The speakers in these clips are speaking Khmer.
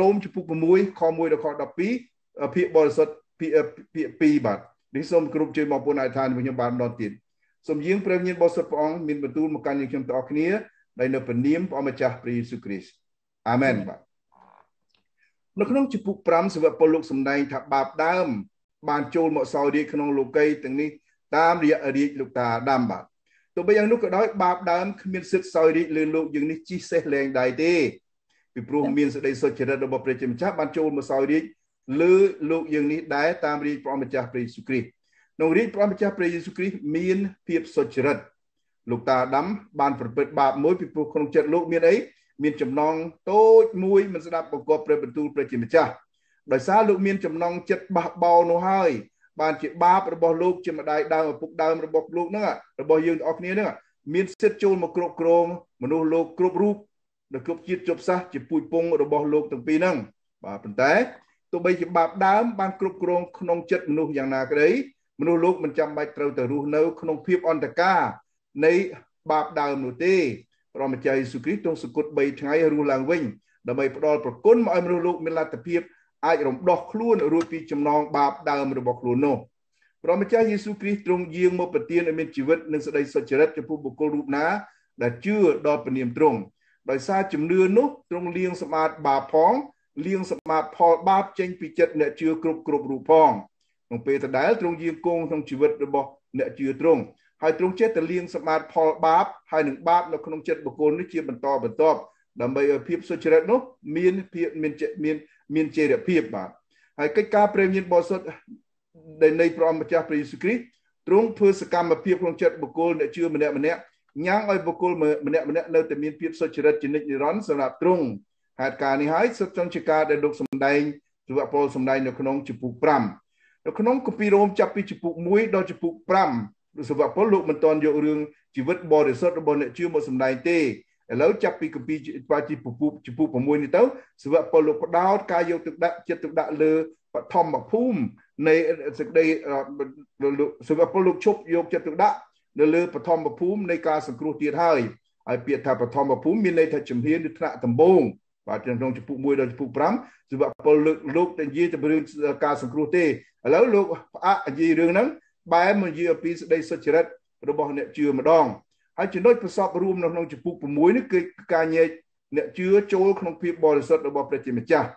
រ៉ូមចំពុក6ខ1ដល់ខ12ភាគបរិសុទ្ធភាគភាគ2បាទនេះសូមគ្រប់ជួយមកពុនអាយឋានខ្ញុំបានម្ដងទៀតសូមយាងព្រះញាណបរិសុទ្ធព្រះអង្គមានបន្ទូលមកកាន់យើងខ្ញុំទាំងអស់គ្នាដែលនៅព្រះនាមព្រះម្ចាស់ព្រះយេស៊ូវគ្រីស្ទអាមែនបាទនៅក្នុងជំពូក5សាវកពលលោកសម្ដែងថាបាបដើម បានចូលមកសោយរាជក្នុងលោកីទាំងនេះតាមរយៈរាជលោកតាអាដាមបាទទោះបីយ៉ាងនោះក៏ដោយបាបដើមគ្មានសិទ្ធិសោយរាជលើលោកយើងនេះជីសេះលែងដៃទេ ពីព្រោះមានសេចក្តីសុចរិតរបស់ព្រះជាម្ចាស់បានចូលមកសោយរាជលើលោកយើងនេះដែរតាមរាជព្រះម្ចាស់ព្រះយេស៊ូវគ្រីស្ទក្នុងរាជព្រះម្ចាស់ព្រះយេស៊ូវគ្រីស្ទមានភាពសុចរិតលោកតាអាដាមបានប្រព្រឹត្តបាបមួយពីព្រោះក្នុងចិត្តលោកមានអីមានចំណងតូចមួយមិនស្ដាប់បង្គាប់ព្រះបន្ទូលព្រះជាម្ចាស់ដោយសារលោកមានចំណងចិត្តបះបោនោះហើយបានជាបាបរបស់លោកជាម្ដាយដើមឪពុកដើមរបស់លោកហ្នឹងរបស់យើងទាំងអស់គ្នាហ្នឹងមានសិទ្ធិចូលមកគ្រប់គ្រងមនុស្សលោកគ្រប់រូប នៅគ្រប់ជាតិជប់សាសជាពូជពងរបស់លោកទាំងពីរហ្នឹងបាទប៉ុន្តែទោះបីជាបាបដើមបានគ្រប់គ្រងក្នុងចិត្តមនុស្សយ៉ាងណាក្តីមនុស្សលោកមិនចាំបាច់ត្រូវទៅរស់នៅ ក្នុងភាពអន្តការនៃបាបដើមនោះទេព្រះម្ចាស់យេស៊ូវគ្រីស្ទទ្រង់សគត់3ថ្ងៃរស់ឡើងវិញដើម្បីផ្ដល់ប្រគុណមកឲ្យមនុស្សលោកមានលទ្ធភាពអាចរំដោះខ្លួនរួចពីចំណងបាបដើមរបស់ខ្លួននោះព្រះម្ចាស់យេស៊ូវគ្រីស្ទទ្រង់យាងមកប្រទានឲ្យមានជីវិតនិងសេចក្តីសុចរិតចំពោះបុគ្គលរូបណាដែលជឿដល់ព្រះនាមទ្រង់ ដោយសារជំនឿនោះទ្រង់លៀងសម្អាតបាបផងលៀងសម្អាតផលបាបចេញពីចិត្តអ្នកជឿគ្រប់គ្រប់រូបផងក្នុងពេលដដែលទ្រង់យាងគង់ក្នុងជីវិតរបស់អ្នកជឿទ្រង់ហើយទ្រង់ចេះតែលៀងសម្អាតផលបាបហើយនឹងបាបនៅក្នុងចិត្តបុគ្គលនេះជាបន្តបន្ទាប់ដើម្បីឲ្យភាពសុចរិតនោះមានភាពមានមានមានចីរភាពបាទហើយកិច្ចការព្រះញាណបរិសុទ្ធដែលនៃព្រះម្ចាស់ព្រះយេស៊ូវគ្រីស្ទទ្រង់ធ្វើសកម្មភាពក្នុងចិត្តបុគ្គលអ្នកជឿម្នាក់ម្នាក់ ញ៉ាំងឲ្យបុគ្គលម្នាក់ម្នាក់នៅតែមានភាពសុចរិតជានិច្ចនិរន្តរ៍សម្រាប់ទ្រង់ហេតុការនេះហើយសុទ្ធចង្ជាការដែលលោកសម្ដែងទវពលសម្ដែងនៅក្នុងជំពូក5នៅក្នុងគម្ពីររ៉ូមចាប់ពីជំពូក1ដល់ជំពូក5លោកសវពលលោកមិនតន់យករឿងជីវិតបរិសុទ្ធរបស់អ្នកជឿមកសម្ដែងទេឥឡូវចាប់ពីកម្ពីបាជីពពុចំពុ6នេះទៅសវៈពលលោកបដោតការយកទឹកដាក់ចិត្តទឹកដាក់លើបឋមភូមិនៃសេចក្តីសវៈពលលោកឈប់យកចិត្តទឹកដាក់ នៅលើបឋមភូមិនៃការសង្គ្រោះទៀតហើយហើយពាក្យថាបឋមភូមិមានន័យថាជំហានឬថ្នាក់ដំបូងបាទក្នុងចំពុ1ដល់ចំពុ5សវៈពលលោកលោកតែនិយាយទៅរឿងការសង្គ្រោះទេឥឡូវលោកផ្អាកនិយាយរឿងហ្នឹងបែរមកនិយាយអំពីសេចក្តីសុចរិតរបស់អ្នកជឿម្ដងហើយចំណុចប្រសពរួមនៅក្នុងចំពុក6នេះគឺការញែកអ្នកជឿចូលក្នុងភាពបរិសុទ្ធរបស់ព្រះជាម្ចាស់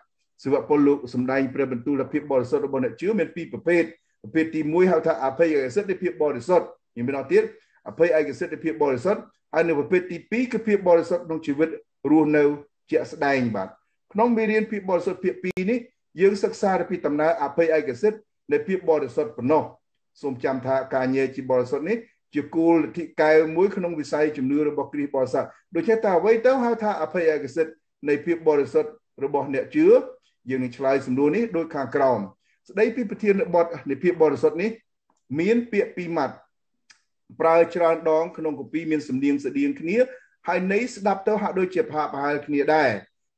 សិវពលលោកសំដែងព្រះបន្ទូលភាពបរិសុទ្ធរបស់អ្នកជឿមានពីរប្រភេទប្រភេទទី1ហៅថាអភ័យឯកសិទ្ធិនៃភាពបរិសុទ្ធ មានម្ដងទៀតអភ័យឯកសិទ្ធិនៃភាពបរិសុទ្ធហើយនៅប្រភេទទី2គឺភាពបរិសុទ្ធក្នុងជីវិតរស់នៅជាក់ស្ដែងបាទក្នុងមេរៀនភាពបរិសុទ្ធភាគ2នេះយើងសិក្សាពីដំណើរអភ័យឯកសិទ្ធិនៃភាពបរិសុទ្ធប៉ុណ្ណោះសូមចាំថាការញែកជាបរិសុទ្ធនេះជាគោលលទ្ធិកែវមួយក្នុងវិស័យជំនឿរបស់គ្រីស្ទបរិស័ទដូច្នេះតើអ្វីទៅហៅថាអភ័យឯកសិទ្ធនៃភាពបរិសុទ្ធរបស់អ្នកជឿយើងនឹងឆ្លើយសំណួរនេះដូចខាងក្រោមស្ដីពីប្រធានបទនៃភាពបរិសុទ្ធនេះមានពាក្យពីរម៉ាត់ ប្រើច្រើនដង ក្នុងកពីមានសំនៀងស្តៀងគ្នាហើយន័យស្ដាប់ទៅហាក់ដូចជាប្រហាក់ប្រហែលគ្នាដែរ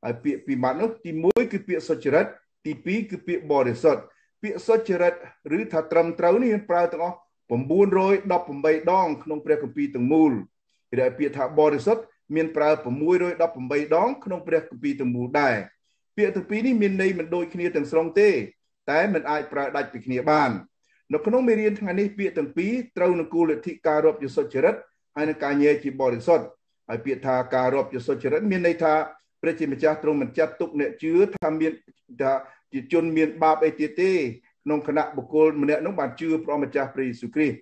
ហើយពាក្យពីរម៉ាត់នោះទី1គឺពាក្យសុចរិតទី2គឺពាក្យបរិសុទ្ធពាក្យសុចរិតឬថាត្រឹមត្រូវនេះប្រើទាំងអស់918ដង ក្នុងព្រះគម្ពីរទាំងមូលដែលពាក្យថាបរិសុទ្ធមានប្រើ618ដង ក្នុងព្រះគម្ពីរទាំងមូលដែរពាក្យទាំងពីរនេះមានន័យមិនដូចគ្នាទាំងស្រុងទេ តែមិនអាចប្រើដាច់ពីគ្នាបាន នៅក្នុងមេរៀនថ្ងៃនេះពាក្យទាំងពីរត្រូវនឹងគោលលទ្ធិការរាប់ជាសុចរិតហើយនឹងការញែកជាបរិសុទ្ធហើយពាក្យថាការរាប់ជាសុចរិតមានន័យថាព្រះជាម្ចាស់ទ្រង់មិនចាត់ទុកអ្នកជឿថាមានថាជាជនមានបាបអីទៀតទេក្នុងគណៈបុគ្គលម្នាក់នោះបានជឿព្រះម្ចាស់ព្រះយេស៊ូវគ្រីស្ទ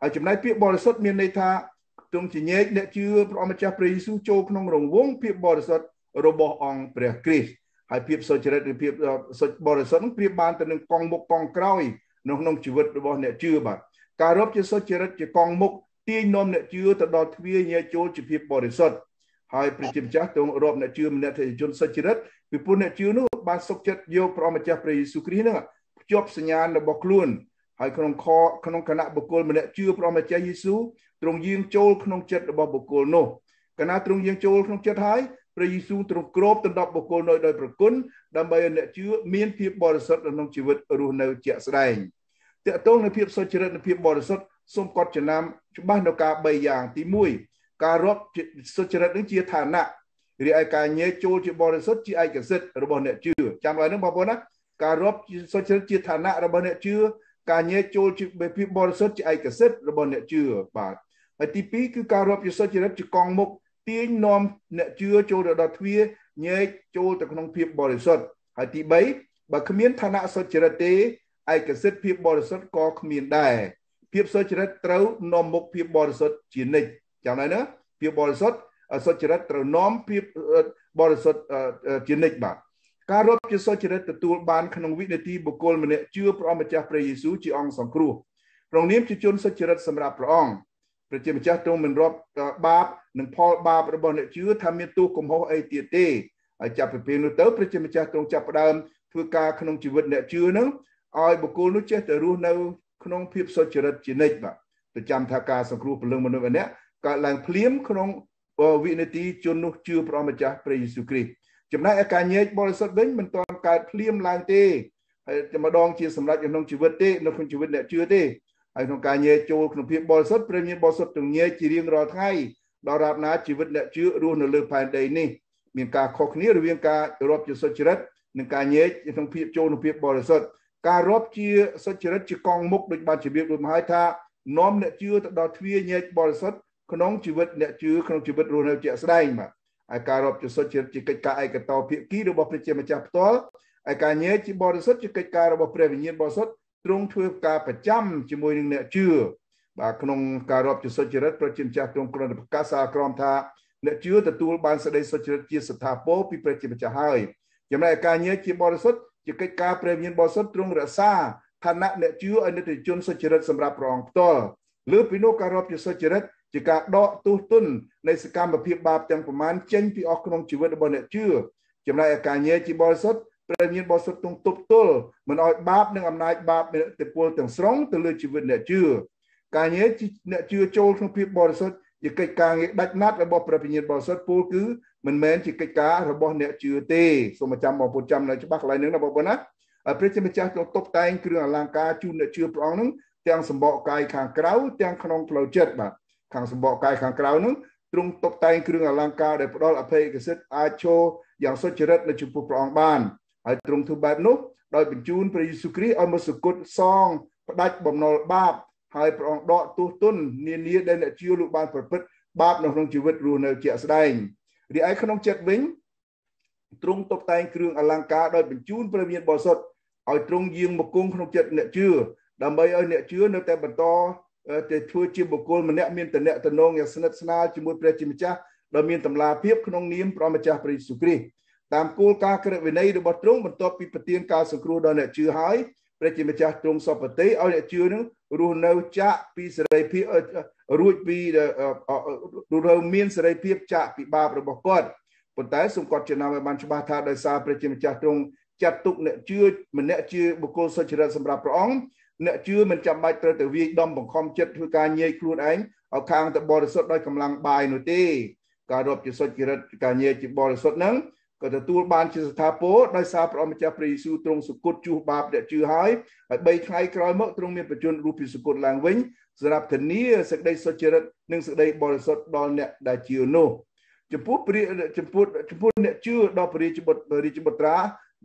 ហើយចំណែកពាក្យបរិសុទ្ធមានន័យថាទ្រង់ជាញែកអ្នកជឿព្រះម្ចាស់ព្រះយេស៊ូវចូលក្នុងរង្វង់ភាពបរិសុទ្ធរបស់អង្គព្រះគ្រីស្ទហើយភាពសុចរិតឬភាពសុចបរិសុទ្ធនោះប្រៀបបានទៅនឹងកងមុខកងក្រោយ នៅក្នុងជីវិតរបស់អ្នកជឿបាទការរាប់ជាសុចរិតជាកងមុខទាញនាំអ្នកជឿទៅដល់ទ្វារញែកចូលជាភាពបរិសុទ្ធហើយព្រះជាម្ចាស់ទ្រង់រាប់អ្នកជឿម្នាក់ទៅជនសុចរិតពីព្រោះអ្នកជឿនោះបានសុខចិត្តយកព្រះម្ចាស់ព្រះយេស៊ូវគ្រីស្ទហ្នឹងភ្ជាប់សញ្ញាណរបស់ខ្លួនហើយក្នុងខក្នុងគណៈបុគ្គលម្នាក់ជឿព្រះម្ចាស់យេស៊ូវទ្រង់យាងចូលក្នុងចិត្តរបស់បុគ្គលនោះកាលណាទ្រង់យាងចូលក្នុងចិត្តហើយព្រះយេស៊ូវទ្រង់គ្របដណ្ដប់បុគ្គលនោះដោយប្រគុណដើម្បីឲ្យអ្នកជឿមានភាពបរិសុទ្ធក្នុងជីវិតរស់នៅជាក់ស្ដែង តកតងនឹងភាពសុចរិតនិងភាពបរិសុទ្ធសូមកត់ចំណាំច្បាស់នៅការ3យ៉ាងទី1ការរាប់សុចរិតនឹងជាឋានៈរីឯការញែកចូលជាបរិសុទ្ធជាឯកសិទ្ធិរបស់អ្នកជឿចាំឡើយនឹងបងប្អូនណាការរាប់ជាសុចរិតជាឋានៈរបស់អ្នកជឿការញែកចូលជាភាពបរិសុទ្ធជាឯកសិទ្ធិរបស់អ្នកជឿបាទហើយទី2គឺការរាប់ជាសុចរិតជាកងមុខទាញនាំអ្នកជឿចូលទៅដល់ទ្វារញែកចូលទៅក្នុងភាពបរិសុទ្ធហើយទី3បើគ្មានឋានៈសុចរិតទេ ឯកសិទ្ធិភាពបរិសុទ្ធក៏គ្មានដែរភាពសុចរិតត្រូវនាំមុខភាពបរិសុទ្ធជានិច្ចចាំដែរណាភាពបរិសុទ្ធសុចរិតត្រូវនាំភាពបរិសុទ្ធជានិច្ចបាទការរាប់ជាសុចរិតទទួលបានក្នុងវិនាទីបុគ្គលម្នាក់ជឿព្រះម្ចាស់ព្រះយេស៊ូវជាអង្គសង្គ្រោះក្នុងនាមជាជនសុចរិតសម្រាប់ព្រះអង្គព្រះជាម្ចាស់ទ្រង់មិនរាប់បាបនិងផលបាបរបស់អ្នកជឿថាមានទោសកំហុសអីទៀតទេហើយចាប់ពីពេលនោះទៅព្រះជាម្ចាស់ទ្រង់ចាប់ផ្ដើមធ្វើការក្នុងជីវិតអ្នកជឿនឹង ឲ្យបុគ្គលនោះចេះតែរស់នៅ ក្នុងភាពសុចរិតជានិច្ចបាទទៅចាំថាការសង្គ្រោះពលឹងមនុស្សម្នាក់កើតឡើងភ្លាមក្នុងវិនាទីជននោះជឿព្រះម្ចាស់ព្រះយេស៊ូវគ្រីស្ទចំណែកឯការញែកបរិសុទ្ធវិញមិនទាន់កើតភ្លាមឡើងទេហើយតែម្ដងជាសម្រាប់ក្នុងជីវិតទេនៅក្នុងជីវិតអ្នកជឿទេហើយក្នុងការញែកចូលក្នុងភាពបរិសុទ្ធព្រះមានបរិសុទ្ធទាំងញែកជារៀងរាល់ថ្ងៃដល់រាបណាជីវិតអ្នកជឿរស់នៅលើផែនដីនេះមានការខុសគ្នារវាងការរាប់ជាសុចរិតនិងការញែកក្នុងភាពចូលក្នុងភាពបរិសុទ្ធ ការរាប់ជាសុចរិតជាកងមុខដូចបានជម្រាបរួចមកហើយថានាំអ្នកជឿទៅដល់ទ្វារញែកបរិសុទ្ធក្នុងជីវិតអ្នកជឿក្នុងជីវិតរស់នៅជាក់ស្ដែងបាទហើយការរាប់ជាសុចរិតជាកិច្ចការឯកតោភាគីរបស់ព្រះជាម្ចាស់ផ្ទាល់ហើយការញែកជាបរិសុទ្ធជាកិច្ចការរបស់ព្រះវិញ្ញាណបរិសុទ្ធទ្រង់ធ្វើការប្រចាំជាមួយនឹងអ្នកជឿបាទក្នុងការរាប់ជាសុចរិតព្រះជាម្ចាស់ទ្រង់គ្រាន់តែប្រកាសសាលក្រមថាអ្នកជឿទទួលបានសេចក្តីសុចរិតជាស្ថាពរពីព្រះជាម្ចាស់ហើយចំណែកការញែកជាបរិសុទ្ធ ជាកិច្ចការព្រះវិញ្ញាណបរិសុទ្ធទ្រង់រក្សាឋានៈអ្នកជឿឲ្យនិតិជនសុចរិតសម្រាប់ព្រះអង្គផ្ទាល់លើពីនោះការរាប់ជាសុចរិតជាការដកទោសទណ្ឌនៃសកម្មភាពបាបទាំងប្រមាណចេញពីអស់ក្នុងជីវិតរបស់អ្នកជឿចំណែកឯការញែកជាបរិសុទ្ធព្រះមានបរិសុទ្ធទងទប់ទល់មិនឲ្យបាបនិងអំណាចបាបមានឥទ្ធិពលទាំងស្រុងទៅលើជីវិតអ្នកជឿការញែកអ្នកជឿចូលក្នុងភាពបរិសុទ្ធ ជាកិច្ចការងារដាច់ណាត់របស់ព្រះវិញ្ញាណបរិសុទ្ធពលគឺមិនមែនជាកិច្ចការរបស់អ្នកជឿទេសូមចាំបងប្អូនចាំនៅច្បាស់កន្លែងនេះណាបងប្អូនណាព្រះជាម្ចាស់ទ្រង់តុបតែងគ្រឿងអលង្ការជូនអ្នកជឿព្រះអង្គនឹងទាំងសម្បកកាយខាងក្រៅទាំងក្នុងផ្លូវចិត្តបាទខាងសម្បកកាយខាងក្រៅនឹងទ្រង់តុបតែងគ្រឿងអលង្ការដែលផ្ដល់អភ័យកសិទ្ធអាចចូលយ៉ាងសុចរិតនៅចំពោះព្រះអង្គបានហើយទ្រង់ធ្វើបែបនោះដោយបញ្ជូនព្រះយេស៊ូវគ្រីស្ទឲ្យមកសគត់សងផ្ដាច់បំណុលបាប ហើយព្រះអង្គដកទោសទណ្ឌនានាដែលអ្នកជឿលោកបានប្រព្រឹត្តបាបនៅក្នុងជីវិតរស់នៅជាក់ស្ដែងរីឯក្នុងចិត្តវិញទ្រង់តុបតែងគ្រឿងអលង្ការដោយបញ្ជូនព្រះវិញ្ញាណបរិសុទ្ធឲ្យទ្រង់យាងមកគង់ក្នុងចិត្តអ្នកជឿដើម្បីឲ្យអ្នកជឿនៅតែបន្តទៅធ្វើជាបុគ្គលម្នាក់មានតំណែងតំណងយ៉ាងស្និទ្ធស្នាលជាមួយព្រះជាម្ចាស់ដ៏មានតម្លាភាពក្នុងនាមព្រះម្ចាស់ព្រះយេស៊ូវគ្រីស្ទតាមគោលការណ៍ក្រឹតវិន័យរបស់ទ្រង់បន្ទាប់ពីប្រទានការសង្គ្រោះដល់អ្នកជឿហើយ ព្រះជាម្ចាស់ទ្រង់សពតិឲ្យអ្នកជឿនឹងរស់នៅចាក់ពីសេរីភាពរួចពីរស់នៅមានសេរីភាពចាក់ពីបាបរបស់គាត់ប៉ុន្តែសូមគាត់ចំណាំឲ្យបានច្បាស់ថាដោយសារព្រះជាម្ចាស់ទ្រង់ចាត់ទុកអ្នកជឿម្នាក់ជាបុគ្គលសុចរិតសម្រាប់ព្រះអង្គអ្នកជឿមិនចាំបាច់ត្រូវទៅវាយដំបង្ខំចិត្តធ្វើការញែកខ្លួនឯងឲ្យខាងទៅបរិសុទ្ធដោយកម្លាំងបាយនោះទេការរាប់ជាសុចរិតការញែកជាបរិសុទ្ធហ្នឹង ក៏ទទួលបានជាស្ថាពរដោយសារព្រះម្ចាស់ព្រះយេស៊ូវទ្រង់សុគតជួសបាបអ្នកជឿហើយហើយ3ថ្ងៃក្រោយមកទ្រង់មានបញ្ជូនរូបពីសុគតឡើងវិញសម្រាប់ធានាសេចក្តីសុចរិតនិងសេចក្តីបរិសុទ្ធដល់អ្នកដែលជឿនោះចំពោះព្រះចំពោះចំពោះអ្នកជឿដល់ព្រះរាជបុត្ររាជបុត្រា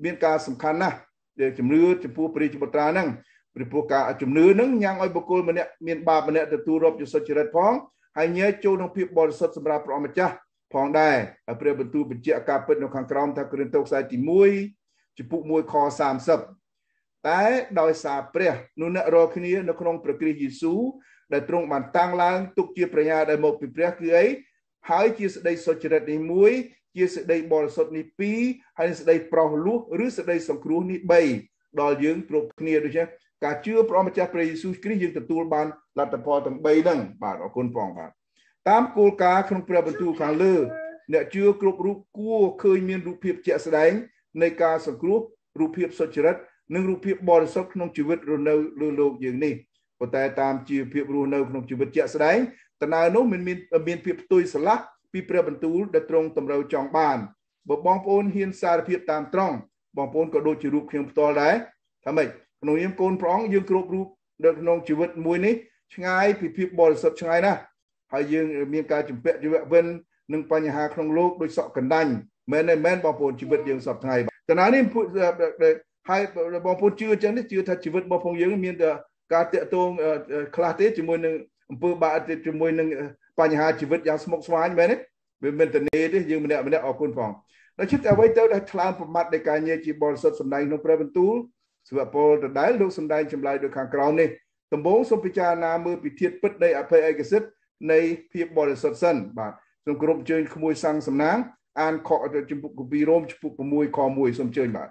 មានការសំខាន់ណាស់ដែលជំនឿចំពោះព្រះរាជបុត្រាហ្នឹងពីព្រោះការជំនឿនឹងញ៉ាំងឲ្យបុគ្គលម្នាក់មានបាបម្នាក់ទទួលរົບជាសុចរិតផងហើយញែកចូលក្នុងភាពបរិសុទ្ធសម្រាប់ព្រះម្ចាស់ ផងដែរហើយព្រះបន្ទូលបញ្ជាក់ការពិតនៅខាងក្រោមថាគ្រិនតូខ្សែទី1ចំពុក1ខ30តែដោយសារព្រះនោះអ្នករាល់គ្នានៅក្នុងព្រះគ្រីស្ទយេស៊ូវដែលទ្រង់បានតាំងឡើងទុកជាប្រញ្ញាដែលមកពីព្រះគឺអីហើយជាសេចក្តីសុចរិតនេះមួយជាសេចក្តីបរិសុទ្ធនេះពីរហើយសេចក្តីប្រោសលោះឬសេចក្តីសង្គ្រោះនេះ3ដល់យើងគ្រប់គ្នាដូចជាការជឿព្រះម្ចាស់ព្រះយេស៊ូវគ្រីស្ទយើងទទួលបានលទ្ធផលទាំង3ហ្នឹងបាទអរគុណផងបាទ តាមគោលការណ៍ក្នុងព្រះបន្ទូលខាងលើអ្នកជឿគ្រប់រូបគួរឃើញមានរូបភាពជាក់ស្ដែងនៃការសង្គ្រោះរូបភាពសុចរិតនិងរូបភាពបរិសុទ្ធក្នុងជីវិតរស់នៅលើលោកយើងនេះប៉ុន្តែតាមជីវភាពរស់នៅក្នុងជីវិតជាក់ស្ដែងតើនោះមិនមានមានភាពផ្ទុយស្រឡះពីព្រះបន្ទូលដែលទ្រង់តម្រូវចង់បានបើបងប្អូនហ៊ានសារភាពតាមត្រង់បងប្អូនក៏ដូចជារូបខ្ញុំផ្ទាល់ដែរថាម៉េចក្នុងនាមកូនព្រះអង្គយើងគ្រប់រូបនៅក្នុងជីវិតមួយនេះឆ្ងាយពីភាពបរិសុទ្ធឆ្ងាយណាស់ ហើយយើងមានការចម្ពាក់ជីវៈវិននឹងបញ្ហាក្នុងលោកដូចសក់កណ្ដាញ់មែនទេមែនបងប្អូនជីវិតយើងសពថ្ងៃតើណានេះហើយបងប្អូនជឿអញ្ចឹងនេះជឿថាជីវិតរបស់ផងយើងមានតែការតាក់ទងខ្លះទេជាមួយនឹងអំពើបាបជាមួយនឹងបញ្ហាជីវិតយ៉ាងស្មុគស្មាញមែនទេវាមិនទៅទេយើងម្នាក់ម្នាក់អរគុណផងដូច្នេះអ្វីទៅដែលថ្លើមប្រមាត់នៃការញែកជាបរិសុទ្ធសម្ដែងក្នុងព្រះបន្ទូលសុភពលដដែលលោកសម្ដែងចម្លើយដោយខាងក្រោមនេះដំបូងសូមពិចារណាមើលពីធាតុពិតនៃអភ័យឯកសិទ្ធិ នៃភាពបរិសុទ្ធសិនបាទសូមគោរពអញ្ជើញក្មួយសាំងសំណាងអានខចំពុកពីរ៉ូមចំពុក6ខ1សូមអញ្ជើញបាទ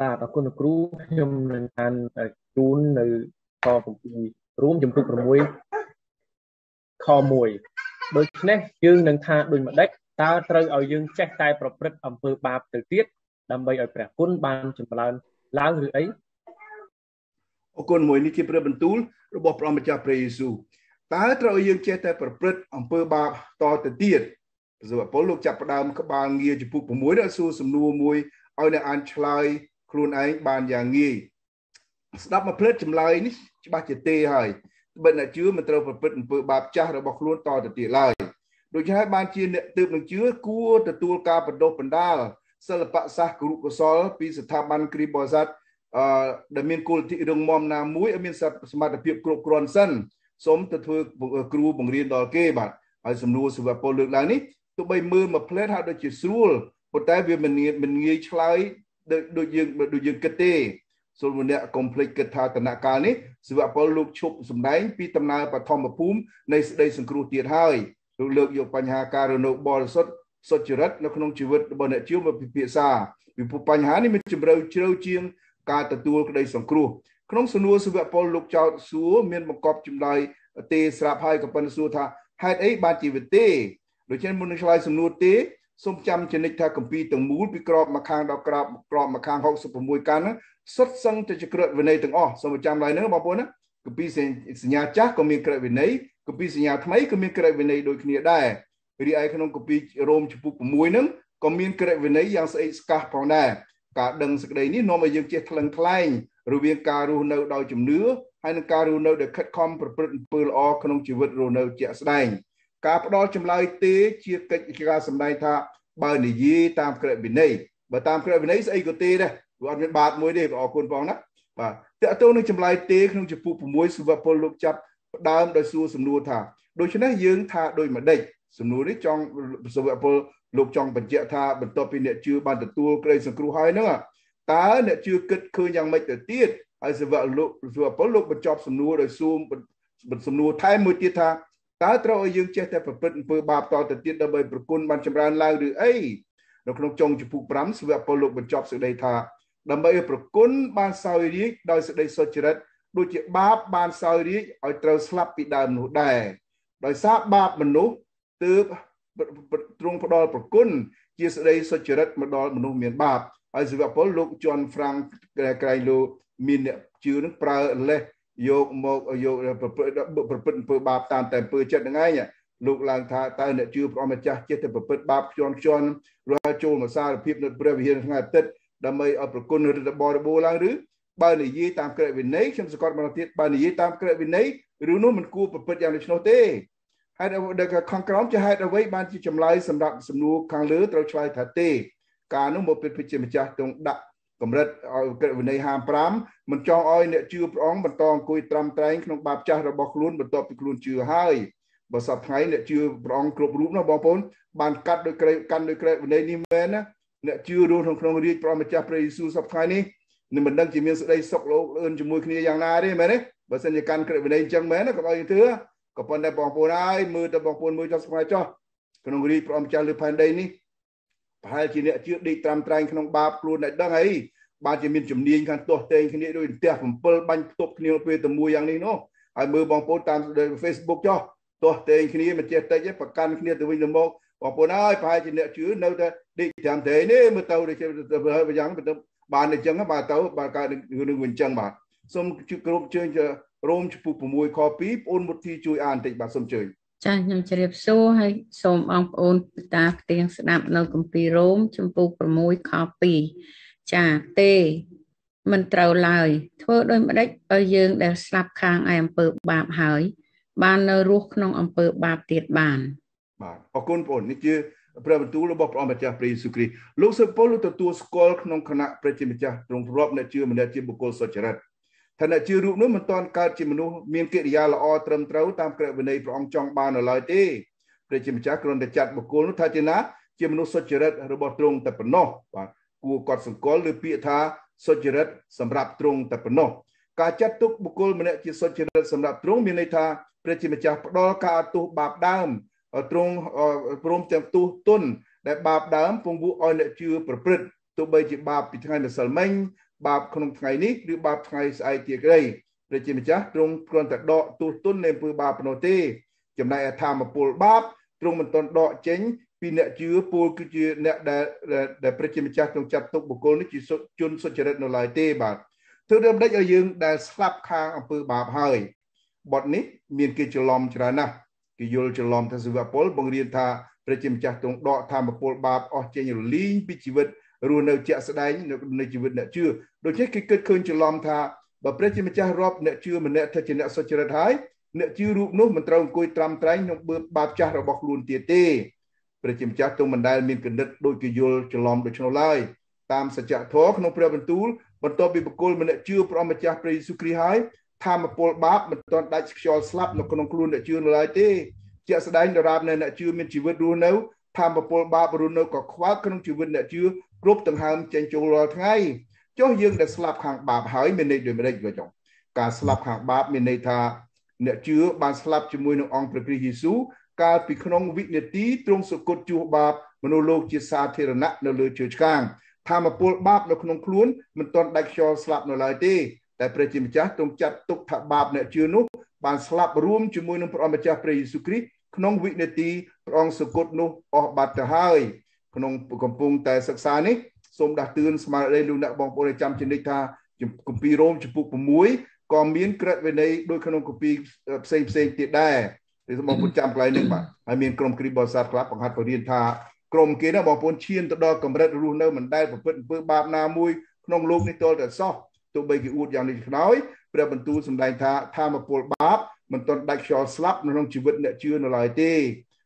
បាទអរគុណគ្រូខ្ញុំនឹងអានជូននៅខ7រួមចំពុក6ខ1ដូច្នេះយើងនឹងថាដូចម្ដេចតើត្រូវឲ្យយើងចេះតែប្រព្រឹត្តអំពើបាបទៅទៀតដើម្បីឲ្យព្រះគុណបានចម្រើនឡើងឬអីអរគុណមួយនេះជាព្រះបន្ទូលរបស់ព្រះម្ចាស់ព្រះយេស៊ូវ តើត្រូវឲ្យយើងចេះតែប្រព្រឹត្តអំពើបាបតទៅទៀតព្រះអពលលោកចាប់ផ្ដើមក្បាលងារចំពុក6ដល់សួរសំណួរមួយឲ្យអ្នកអានឆ្លើយខ្លួនឯងបានយ៉ាងងាយស្ដាប់មកភ្លេចចម្លើយនេះច្បាស់ជាទេហើយបើអ្នកជឿមិនត្រូវប្រព្រឹត្តអំពើបាបចាស់របស់ខ្លួនតទៅទៀតឡើយដូច្នេះបានជាអ្នកទើបនឹងជឿគួរទទួលការបណ្ដុះបណ្ដាលសិល្បៈសាស្ត្រគរុកុសល ពីស្ថាប័នគ្រីបរិស័ទអឺដែលមានគោលនយោបាយរឹងមាំណាមួយឲ្យមានសមត្ថភាពគ្រប់គ្រាន់សិន សូមទៅធ្វើគ្រូបង្រៀនដល់គេបាទហើយសំណួរសុវពលលើកឡើងនេះទោះបីមើលមកផ្លែតហាក់ដូចជាស្រួលប៉ុន្តែវាមិនមិនងាយឆ្លើយដូចយើងដូចយើងគិតទេសូមអ្នកកុំភ្លេចគិតថាតនកាលនេះសិវពលលោកឈប់សម្ដែងពីដំណើរបឋមភូមិនៃស្ដីសង្គ្រោះទៀតហើយលោកលើកយកបញ្ហាការរនៅបរិសុទ្ធសុចរិតនៅក្នុងជីវិតរបស់អ្នកជាវមកពិភាក្សាពីព្រោះបញ្ហានេះមានជំរឿជ្រៅជាង ការទទួលក្តីសង្គ្រោះ ក្នុងសំណួរសិវពលលោកចោតសួរមានបង្កប់ចម្លើយទេស្រាប់ហើយក៏ប៉ុន្តែសួរថាហេតុអីបានជាវិទេដូច្នេះមុននឹងឆ្លើយសំណួរទេសូមចាំចនិចថាកម្ពីទាំងមូលពីក្របមកខាងដល់ក្របក្របមកខាង66កាន់ហ្នឹងសុទ្ធសឹងតែជាក្រឹតវិន័យទាំងអស់សូមចាំឡើយហ្នឹងបងប្អូនណាកម្ពីសញ្ញាចាស់ក៏មានក្រឹតវិន័យកម្ពីសញ្ញាថ្មីក៏មានក្រឹតវិន័យដូចគ្នាដែររីឯក្នុងកម្ពីរ៉ូមចំពុក6ហ្នឹងក៏មានក្រឹតវិន័យយ៉ាងស្អេកស្កះផងដែរ ការដឹងសេចក្តីនេះនាំឲ្យយើងចេះថ្លឹងថ្លែងរវាងការរស់នៅដោយជំនឿហើយនឹងការរស់នៅដែលខិតខំប្រព្រឹត្តអំពើល្អក្នុងជីវិតរស់នៅជាក់ស្ដែងការផ្ដល់ចម្លើយទេជាកិច្ចការសម្ដែងថាបើនិយាយតាមក្រឹតវិន័យបើតាមក្រឹតវិន័យស្អីក៏ទេដែរព្រោះអត់មានបាតមួយទេអរគុណផងណាបាទតើតើនឹងចម្លើយទេក្នុងចំពោះ6សុវពលលោកចាប់ផ្ដើមដោយសួរសំណួរថាដូច្នេះយើងថាដូចម្ដេចសំណួរនេះចង់សុវពល លោកចង់បញ្ជាក់ថាបន្ទាប់ពីអ្នកជឿបានទទួលក្តីសង្គ្រោះហើយហ្នឹងតើអ្នកជឿគិតឃើញយ៉ាងម៉េចទៅទៀតហើយសុវលោកសុវពលលោកបញ្ចប់សំណួរដោយសួរសំណួរថែមមួយទៀតថាតើត្រូវឲ្យយើងចេះតែប្រព្រឹត្តអំពើបាបតទៅទៀតដើម្បីប្រគុណបានចម្រើនឡើងឬអីនៅក្នុងចុងចំពុក5សាវកពលលោកបញ្ចប់សេចក្តីថាដើម្បីឲ្យប្រគុណបានសោយរាជដោយសេចក្តីសុចរិតដូចជាបាបបានសោយរាជឲ្យត្រូវស្លាប់ពីដើមនោះដែរដោយសារបាបមនុស្សទើប ទ្រង់ផ្ដល់ប្រគុណជាសេចក្តីសុចរិតមកដល់មនុស្សមានបាបហើយសាវកពលលោកជន់ហ្វ្រាំងក្រែងលោកមានអ្នកជឿនឹងប្រើលេសយកមកយកប្រព្រឹត្តអំពើបាបតាមតែអំពើចិត្តហ្នឹងឯងលោកឡើងថាតើអ្នកជឿព្រះម្ចាស់ចិត្តទៅប្រព្រឹត្តបាបខ្ជន់ខ្ជន់រហូតចូលមកសារភាពនៅព្រះវិហារថ្ងៃអាទិត្យដើម្បីឲ្យប្រគុណរដ្ឋបរបូរឡើងឬបើនិយាយតាមក្រឹតវិន័យខ្ញុំសង្កត់មកទៀតបើនិយាយតាមក្រឹតវិន័យឬនោះមិនគួរប្រព្រឹត្តយ៉ាងដូច្នោះទេ ហេតុដែលខាងក្រោមជាហេតុអ្វីបានជាចម្លើយសម្រាប់សំណួរខាងលើត្រូវឆ្លើយថាទេ ការនោះមកពិតជាម្ចាស់ទ្រង់ដាក់កម្រិតឲ្យក្រឹតវិន័យ55មិនចង់ឲ្យអ្នកជឿព្រះអង្គបន្តអង្គុយត្រាំត្រែងក្នុងបាបចាស់របស់ខ្លួនបន្ទាប់ពីខ្លួនជឿហើយបើសប្ថ្ងៃអ្នកជឿព្រះអង្គគ្រប់រូបណាបងប្អូនបានកាត់ដោយក្រែកាន់ដោយក្រែវិន័យនេះមែនណាអ្នកជឿរស់ក្នុងក្នុងរាជព្រះម្ចាស់ព្រះយេស៊ូវសប្ថ្ងៃនេះនឹងមិនដឹងជាមានសេចក្តីសុខលោកលឿនជាមួយគ្នាយ៉ាងណាទេមែនទេបើសិនជាកាន់ក្រឹតវិន័យអញ្ចឹងមែនណាកុំឲ្យធ្វើ ក៏ប៉ុន្តែបងប្អូនហើយមើលទៅបងប្អូនមើលចុះស្មាយចុះក្នុងរាជព្រះម្ចាស់លើផែនដីនេះប្រហែលជាអ្នកជឿដេកត្រាំត្រែងក្នុងបាបខ្លួនតែដឹងអីបានជាមានជំនាញខាងទាស់តែងគ្នាដូចផ្ទះ7បាញ់ផ្ទប់គ្នាពេលតែមួយយ៉ាងនេះនោះហើយមើលបងប្អូនតាម Facebook ចុះទាស់តែងគ្នាមិនចេះតិចទេប្រកាន់គ្នាទៅវិញទៅមកបងប្អូនហើយប្រហែលជាអ្នកជឿនៅតែដេកត្រាំត្រែងនេះមើលទៅដូចជាយ៉ាងទៅបានអញ្ចឹងបាទទៅបាទកើតនឹងវិញអញ្ចឹងបាទ សូមជគ្រប់ជើញរោមចំពោះ6ខ2បងអូនមុទ្ធីជួយអានបន្តិចបាទសូមជើញចាខ្ញុំជម្រាបសួរហើយសូមបងប្អូនតាផ្ទៀងស្ដាប់នៅគម្ពីររ៉ូមចំពោះ6ខ2ចាទេមិនត្រូវឡើយ ធ្វើដោយម្ដេចឲ្យយើងដែលស្លាប់ខាងឯអំពើបាបហើយ បាននៅរស់ក្នុងអំពើបាបទៀតបាន បាទអរគុណបងប្អូននេះជាព្រះបន្ទូលរបស់ព្រះម្ចាស់ព្រះយេស៊ូវគ្រីស្ទលោកសិពលទទួលស្គាល់ក្នុងគណៈប្រជាម្ចាស់ទ្រង់រាប់អ្នកជឿម្នាក់ជាបុគ្គលសុចរិត ថាអ្នកជឿរូបនោះមិនទាន់កើតជាមនុស្សមានកិរិយាល្អត្រឹមត្រូវតាមក្រឹតវិន័យព្រះអង្គចង់បាននៅឡើយទេព្រះជាម្ចាស់គ្រាន់តែចាត់បុគ្គលនោះថាជាណាជាមនុស្សសុចរិតរបស់ទ្រង់តែប៉ុណ្ណោះបាទគួរកត់សម្គាល់ឬពាក្យថាសុចរិតសម្រាប់ទ្រង់តែប៉ុណ្ណោះការចាត់ទុកបុគ្គលម្នាក់ជាសុចរិតសម្រាប់ទ្រង់មានន័យថាព្រះជាម្ចាស់ផ្ដល់ការអត់ទោសបាបដើមទ្រង់ព្រមទាំងទោសទុនដែលបាបដើមពង្វក់ឲ្យអ្នកជឿប្រព្រឹត្តទោះបីជាបាបពីថ្ងៃម្សិលមិញ បាបក្នុងថ្ងៃនេះឬបាបថ្ងៃស្អែកទៀតក្តីព្រះជាម្ចាស់ទ្រង់គ្រាន់តែដកទោសទុននៃអំពើបាបប៉ុណ្ណោះទេចំណែកអធម្មពលបាបទ្រង់មិនទាន់ដកចេញពីអ្នកជឿពលគឺជាអ្នកដែលដែលព្រះជាម្ចាស់ទ្រង់ចាត់ទុកបុគ្គលនេះជាជនសុចរិតនៅឡើយទេបាទធ្វើដូចម្ដេចឲ្យយើងដែលស្លាប់ខាងអំពើបាបហើយបទនេះមានគេច្រឡំច្រើនណាស់គេយល់ច្រឡំថាសិវពលបង្រៀនថាព្រះជាម្ចាស់ទ្រង់ដកធម្មពលបាបអស់ចេញរលីងពីជីវិត រស់នៅជាក់ស្ដែងនៅជីវិតអ្នកជឿដូច្នេះគេគិតឃើញច្រឡំថាបើព្រះជាម្ចាស់រាប់អ្នកជឿម្នាក់ថាជាអ្នកសុចរិតហើយអ្នកជឿរូបនោះមិនត្រូវអង្គុយត្រាំត្រែងក្នុងបឺបាបចាស់របស់ខ្លួនទៀតទេព្រះជាម្ចាស់ទ្រង់មិនដែលមានគណិតដូចគេយល់ច្រឡំដូច្នោះឡើយតាមសច្ចធម៌ក្នុងព្រះបន្ទូលបន្ទាប់ពីបុគ្គលម្នាក់ជឿព្រះម្ចាស់ព្រះយេស៊ូវគ្រីស្ទហើយធម្មពលបាបមិនទាន់ដាច់ខ្យល់ស្លាប់នៅក្នុងខ្លួនអ្នកជឿនៅឡើយទេជាក់ស្ដែងដរាបនៅអ្នកជឿមានជីវិតរស់នៅធម្មពលបាបរស់នៅក៏ខ្វល់ក្នុងជីវិតអ្នកជឿ គ្រប់ដង្ហើមចេញចូលរាល់ថ្ងៃចុះយើងដែលស្លាប់ខាងបាបហើយមានន័យដូចម្ដេចក៏ចុះការស្លាប់ខាងបាបមានន័យថាអ្នកជឿបានស្លាប់ជាមួយនឹងអង្គព្រះគ្រីស្ទយេស៊ូវកាលពីក្នុងវិនាទីទ្រង់សុគតជួសបាបមនុស្សលោកជាសាធារណៈនៅលើជើងឆ្កាងធម្មពលបាបនៅក្នុងខ្លួនមិនទាន់ដាច់ខ្យល់ស្លាប់នៅឡើយទេតែព្រះជាម្ចាស់ទ្រង់ចាត់ទុកថាបាបអ្នកជឿនោះបានស្លាប់រួមជាមួយនឹងព្រះម្ចាស់ព្រះយេស៊ូវគ្រីស្ទក្នុងវិនាទីព្រះអង្គសុគតនោះអស់បាត់ទៅហើយ ក្នុងកំពុងតែសិក្សានេះសូមដាស់តឿនស្មារតីលោកអ្នកបងប្អូនឲ្យចាំជំនិចថាគម្ពីររ៉ូមចំពុក6ក៏មានក្រឹតវិន័យដូចក្នុងគម្ពីរផ្សេងផ្សេងទៀតដែរទេបងប្អូនចាំកន្លែងនេះបាទហើយមានក្រុមគ្រីបរិស័ទខ្លះបង្ហាត់បរៀនថាក្រុមគេណាបងប្អូនឈានទៅដល់កម្រិតរស់នៅមិនដែលប្រព្រឹត្តអំពើបាបណាមួយក្នុងលោកនេះទល់តែសោះទោះបីគេអួតយ៉ាងនេះខ្នើយព្រះបន្ទូលសម្ដែងថាធម្មពលបាបមិនទាន់ដាច់ខ្យល់ស្លាប់នៅក្នុងជីវិតអ្នកជឿនៅឡើយទេ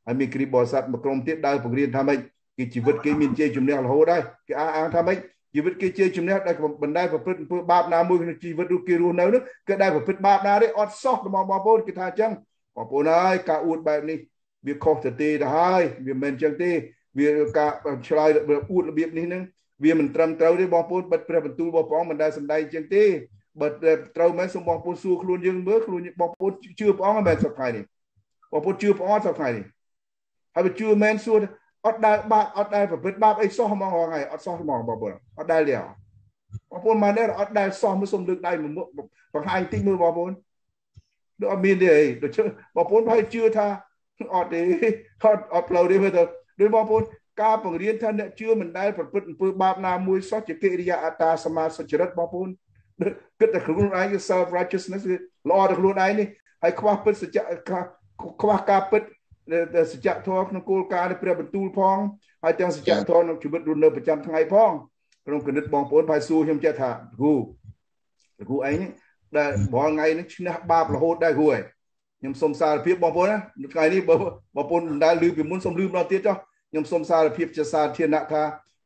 ហើយមានគ្រីបរិស័ទមួយក្រុមទៀតដើរបង្រៀនថាម៉េច គេជីវិតគេមានជ័យជំនះរហូតដែរគេអះអាងថាម៉េចជីវិតគេជ័យជំនះដែលបណ្ដែលប្រព្រឹត្តអំពើបាបណាមួយក្នុងជីវិតនោះគេរស់នៅនោះគេដែលប្រព្រឹត្តបាបណាទេអត់សោះរបស់បងប្អូនគេថាអញ្ចឹងបងប្អូនហើយការអួតបែបនេះវាខុសទៅទេទៅហើយវាមិនអញ្ចឹងទេវាការឆ្លើយអួតរបៀបនេះហ្នឹងវាមិនត្រឹមត្រូវទេបងប្អូនបិទព្រះបន្ទូលរបស់ព្រះអង្គមិនដែលសំដែងអញ្ចឹងទេបើត្រូវមែនសូមបងប្អូនសួរខ្លួនយើងមើលខ្លួនបងប្អូនជឿព្រះអង្គមិនមែនសប្តាហ៍នេះបងប្អូនជឿព្រះអង្គសប្តាហ៍នេះហើយបើជឿមែនសួរ អត់ដែលបាបអត់ដែលប្រព្រឹត្តបាបអីសោះហ្មងហងៃអត់សោះហ្មងបងប្អូនអត់ដែលទេបងប្អូនមកនេះអត់ដែលសោះមើលសុំលើកដៃមួយមុខបង្ហាញតិចមើលបងប្អូនដូចអត់មានទេអីដូចបងប្អូនប្រហែលជឿថាអត់ទេអត់អត់ផ្លូវទេមើលទៅដូចបងប្អូនការបង្រៀនថាអ្នកជឿមិនដែលប្រព្រឹត្តអំពើបាបណាមួយសោះជាកិរិយាអត្តាសមាសុចរិតបងប្អូនគិតតែខ្លួនឯង self righteousness ល្អតែខ្លួនឯងនេះហើយខ្វះពិតសច្ចៈខ្វះការពិត សច្ចធម៌ក្នុងគោលការណ៍នៃព្រះបន្ទូលផងហើយទាំងសច្ចធម៌ក្នុងជីវិតរស់នៅប្រចាំថ្ងៃផងក្នុងគណិតបងប្អូនផៃសួរខ្ញុំចេះថាគ្រូគ្រូឯងដែលរាល់ថ្ងៃនេះឈ្នះបាបរហូតដែរគ្រូឯងខ្ញុំសូមសារភាពបងប្អូនណាថ្ងៃនេះបើបងប្អូនមិនដែលឮពីមុនសូមឮម្ដងទៀតចុះខ្ញុំសូមសារភាពជាសាធារណៈថា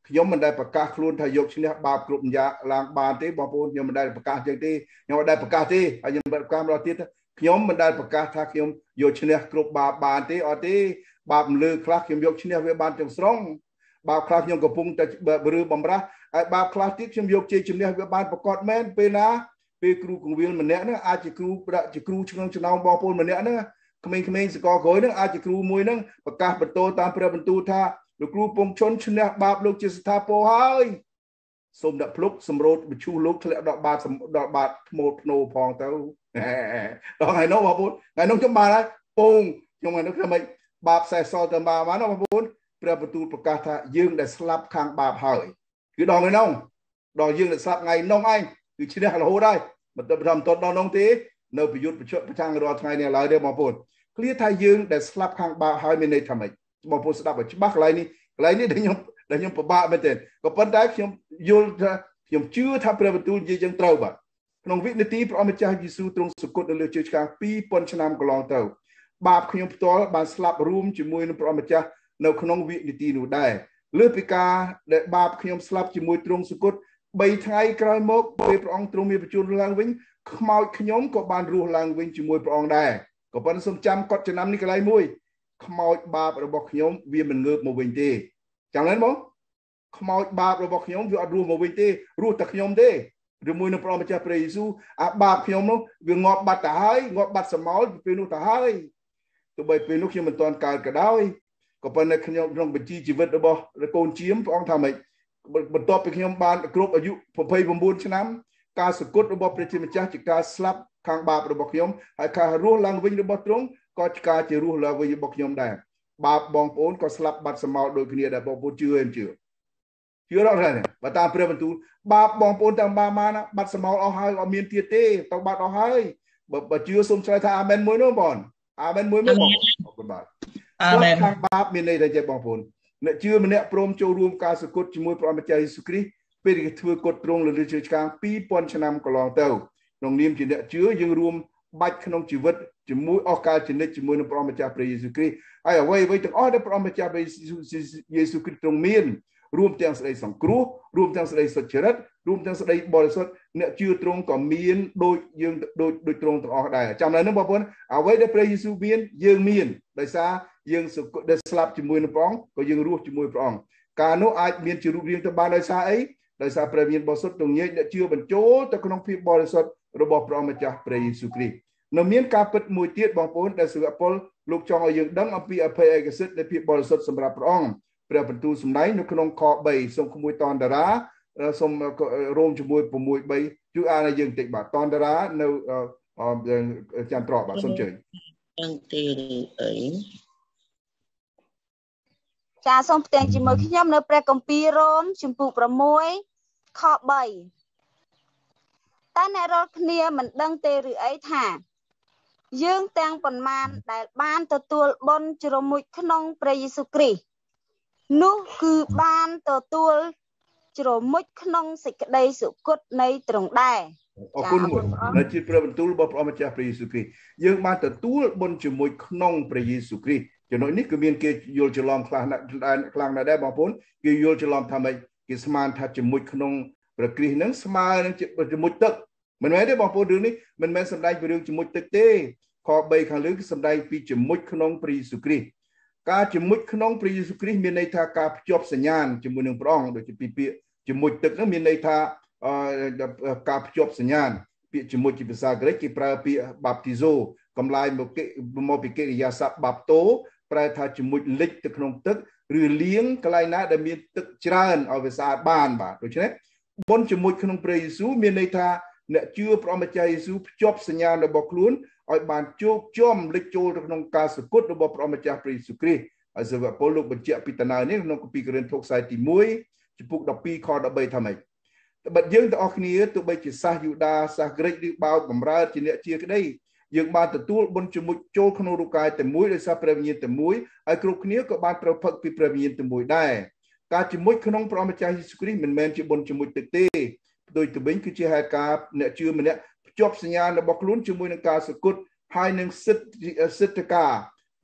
ខ្ញុំមិនដែលប្រកាសខ្លួនថាយកឈ្នះបាបគ្រប់យ៉ាងឡើងបានទេបងប្អូនខ្ញុំមិនដែលប្រកាសចឹងទេខ្ញុំមិនដែលប្រកាសទេហើយខ្ញុំប្រកាសម្ដងទៀត ខ្ញុំមិនដែលប្រកាសថាខ្ញុំយកឈ្នះគ្រប់បាបបានទេអត់ទេបាបលើខ្លះខ្ញុំយកឈ្នះវាបានទាំងស្រុងបាបខ្លះខ្ញុំកំពុងតែឬបំរាស់ហើយបាបខ្លះទៀតខ្ញុំយកជ័យជំនះវាបានប្រកបមែនពេលណាពេលគ្រូកងវិលម្នាក់ហ្នឹងអាចជាគ្រូប្រាក់ជាគ្រូក្នុងចំណោមបងប្អូនម្នាក់ហ្នឹងក្មេងៗសកលក្រោយហ្នឹងអាចជាគ្រូមួយហ្នឹងប្រកាសបន្ទោតាមព្រះបន្ទូលថាលោកគ្រូពងជន់ឈ្នះបាបលោកជាស្ថាពរហើយ សូមដាក់ភ្លុកសម្រូតបឈូសលោកធ្លាក់ដល់បាតដល់បាតថ្មោតភ្នោផងទៅដល់ថ្ងៃនោះបងប្អូនថ្ងៃនោះខ្ញុំបានហើយពងខ្ញុំថ្ងៃនោះខ្ញុំមិនបាបសេះសល់ទៅបាបបានបងប្អូនព្រះបន្ទូលប្រកាសថាយើងដែលស្លាប់ខាងបាបហើយគឺដល់ថ្ងៃនោះដល់យើងដែលស្លាប់ថ្ងៃនោះឯងគឺឈ្នះរហូតហើយមិនទៅបន្តដល់នោះទេនៅប្រយុទ្ធប្រជុំប្រចាំរាល់ថ្ងៃនេះឡើយទេបងប្អូនឃ្លាថាយើងដែលស្លាប់ខាងបាបហើយមានន័យថាម៉េចបងប្អូនស្ដាប់ឲ្យច្បាស់កន្លែងនេះកន្លែងនេះដែលខ្ញុំ ដែលខ្ញុំពិបាកមែនទែនក៏ប៉ុន្តែខ្ញុំយល់ថាខ្ញុំជឿថាព្រះបន្ទូលនិយាយយ៉ាងត្រូវបាទក្នុងវិនាទីព្រះអម្ចាស់យេស៊ូវទ្រង់សុគតនៅលើជើងឆ្កាង2000ឆ្នាំកន្លងទៅបាបខ្ញុំផ្ទាល់បានស្លាប់រួមជាមួយនឹងព្រះម្ចាស់នៅក្នុងវិនិតិនោះដែរលើពីការដែលបាបខ្ញុំស្លាប់ជាមួយទ្រង់សុគត3ថ្ងៃក្រោយមកពេលព្រះអង្គទ្រង់មានបញ្ជូនឡើងវិញខ្មោចខ្ញុំក៏បានរស់ឡើងវិញជាមួយព្រះអង្គដែរក៏ប៉ុន្តែសូមចាំកត់ចំណាំនេះកន្លែងមួយខ្មោចបាបរបស់ខ្ញុំវាមិនងើបមកវិញទេ ចាំឡើងមកខ្មោចបាបរបស់ខ្ញុំវាអត់រស់មកវិញទេរស់តែខ្ញុំទេជាមួយនឹងព្រះម្ចាស់ព្រះយេស៊ូវអាបាបខ្ញុំនោះវាងាប់បាត់ទៅហើយងាប់បាត់សមោលពេលនោះទៅហើយទោះបីពេលនោះខ្ញុំមិនទាន់កើតក៏ដោយក៏ប៉ុន្តែខ្ញុំក្នុងបញ្ជីជីវិតរបស់កូនជាមព្រះអង្គថាម៉េចបន្ទាប់ពីខ្ញុំបានគ្រប់អាយុ29ឆ្នាំការសគត់របស់ព្រះជាម្ចាស់ជាការស្លាប់ខាងបាបរបស់ខ្ញុំហើយការរស់ឡើងវិញរបស់ទ្រង់ក៏ជាការជារស់ឡើងវិញរបស់ខ្ញុំដែរ បាបបងប្អូនក៏ស្លាប់បាត់សមោលដូចគ្នាដែរបងប្អូនជឿអែមជឿជឿរត់ហើយបើតាមព្រះបន្ទូលបាបបងប្អូនតាមបាម៉ាណាបាត់សមោលអស់ហើយអត់មានទៀតទេទៅបាត់អស់ហើយបើបើជឿសូមឆ្លើយថាអាមែនមួយនោះបងអាមែនមួយមួយបងអរគុណបាទអាមែនខាងបាបមានន័យថាចេះបងប្អូនអ្នកជឿម្នាក់ព្រមចូលរួមការសគត់ជាមួយព្រះម្ចាស់យេស៊ូវគ្រីស្ទពេលគេធ្វើកត់ត្រង់លើលើជើងឆ្កាង2000ឆ្នាំកន្លងទៅក្នុងនាមជាអ្នកជឿយើងរួមបាច់ក្នុងជីវិតជាមួយអស់កាលជនិតជាមួយនឹងព្រះម្ចាស់ព្រះយេស៊ូវគ្រីស្ទហើយអ្វីអ្វីទាំងអស់ដែលព្រះម្ចាស់ព្រះយេស៊ូវគ្រីស្ទទ្រង់មានរួមទាំងសេចក្តីសង្គ្រោះរួមទាំងសេចក្តីសុចរិតរួមទាំងសេចក្តីបរិសុទ្ធអ្នកជឿទ្រង់ក៏មានដូចយើងដូចដូចទ្រង់ទាំងអស់ដែរចាំឡើយនោះបងប្អូនអ្វីដែលព្រះយេស៊ូវមានយើងមានដោយសារយើងដែលស្លាប់ជាមួយនឹងព្រះអង្គក៏យើងរស់ជាមួយព្រះអង្គការនោះអាចមានជារូបរាងទៅបានដោយសារអីដោយសារព្រះមានបរិសុទ្ធទងញែកអ្នកជឿបញ្ចូលទៅក្នុងភាពបរិសុទ្ធរបស់ព្រះម្ចាស់ព្រះយេស៊ូវគ្រីស្ទនៅមានការពិតមួយទៀតបងប្អូនដែលសាវកពល លោកចង់ឲ្យយើងដឹងអំពីអភ័យឯកសិទ្ធិនៃភាពបរិសុទ្ធសម្រាប់ព្រះអង្គព្រះបន្ទូលសម្ដែងនៅក្នុងខ3សូមក្មួយតនតារាសូមរួមជាមួយ6 3ជួយអានឲ្យយើងតិចបាទតនតារានៅចាំត្រកបាទសូមជើញនឹងទីអីចាសូមផ្ទាំងជាមួយខ្ញុំនៅព្រះគម្ពីររ៉ូមជំពូក6ខ3តែអ្នករាល់គ្នាមិនដឹងទេឬអីថា យើងទាំងប៉ុន្មានដែលបានទទួលបុណ្យជ្រមុជក្នុងព្រះយេស៊ូវគ្រីស្ទនោះគឺបានទទួលជ្រមុជក្នុងសេចក្តីសុគតនៃទ្រង់ដែរអរគុណមួយនៅជាព្រះបន្ទូលរបស់ព្រះម្ចាស់ព្រះយេស៊ូវគ្រីស្ទយើងបានទទួលបុណ្យជាមួយក្នុងព្រះយេស៊ូវគ្រីស្ទចំណុចនេះគឺមានគេយល់ច្រឡំខ្លះណាស់ខ្លាំងណាស់ដែរបងប្អូនគេយល់ច្រឡំថាម៉េចគេស្មានថាជាមួយក្នុងព្រះគ្រីស្ទនឹងស្មើនឹងជាមួយទឹក មិនមែនទេបងប្អូនរឿងនេះមិនមែនសំដែងពីរឿងជាមួយទឹកទេខ3ខាងលើគឺសំដែងពីជាមួយក្នុងព្រះយេស៊ូវគ្រីស្ទការជាមួយក្នុងព្រះយេស៊ូវគ្រីស្ទមានន័យថាការភ្ជាប់សញ្ញាណជាមួយនឹងព្រះអង្គដូចជាពីពាក្យជាមួយទឹកនោះមានន័យថាការភ្ជាប់សញ្ញាណពាក្យជាមួយជាភាសាក្រិកគេប្រើពាក្យ baptizo កំឡាយមកមកពីកិរិយាសព្ទ bapto ប្រែថាជាមួយលិចទៅក្នុងទឹកឬលាងកន្លែងណាដែលមានទឹកច្រើនឲ្យវាស្អាតបានបាទដូច្នេះបុណ្យជាមួយក្នុងព្រះយេស៊ូវមានន័យថា អ្នកជឿព្រះម្ចាស់យេស៊ូវភ្ជាប់សញ្ញាណរបស់ខ្លួនឲ្យបានជោគជាំលេចចូលទៅក្នុងការសគត់របស់ព្រះម្ចាស់ព្រះយេស៊ូវគ្រីស្ទហើយសាវកពលលោកបញ្ជាក់ពីដំណើរនេះក្នុងគម្ពីរកូរិនថូសខ្សែទី1ចំពុក12ខ13ថាម៉េចតែយើងទាំងអស់គ្នាទោះបីជាសាសយូដាសាសក្រិចឬបោកបំរើជាអ្នកជាក្តីយើងបានទទួលបុណ្យជាមួយចូលក្នុងរូបកាយតែមួយដោយសារព្រះវិញ្ញាណតែមួយហើយគ្រប់គ្នាក៏បានប្រផឹកពីព្រះវិញ្ញាណតែមួយដែរការជាមួយក្នុងព្រះម្ចាស់យេស៊ូវគ្រីស្ទមិនមែនជាបុណ្យជាមួយទឹកទេ ដោយទៅវិញគឺជាហេតុការណ៍អ្នកជឿម្នាក់ភ្ជាប់សញ្ញារបស់ខ្លួនជាមួយនឹងការសគត់ហើយនឹងសិទ្ធសិទ្ធិការ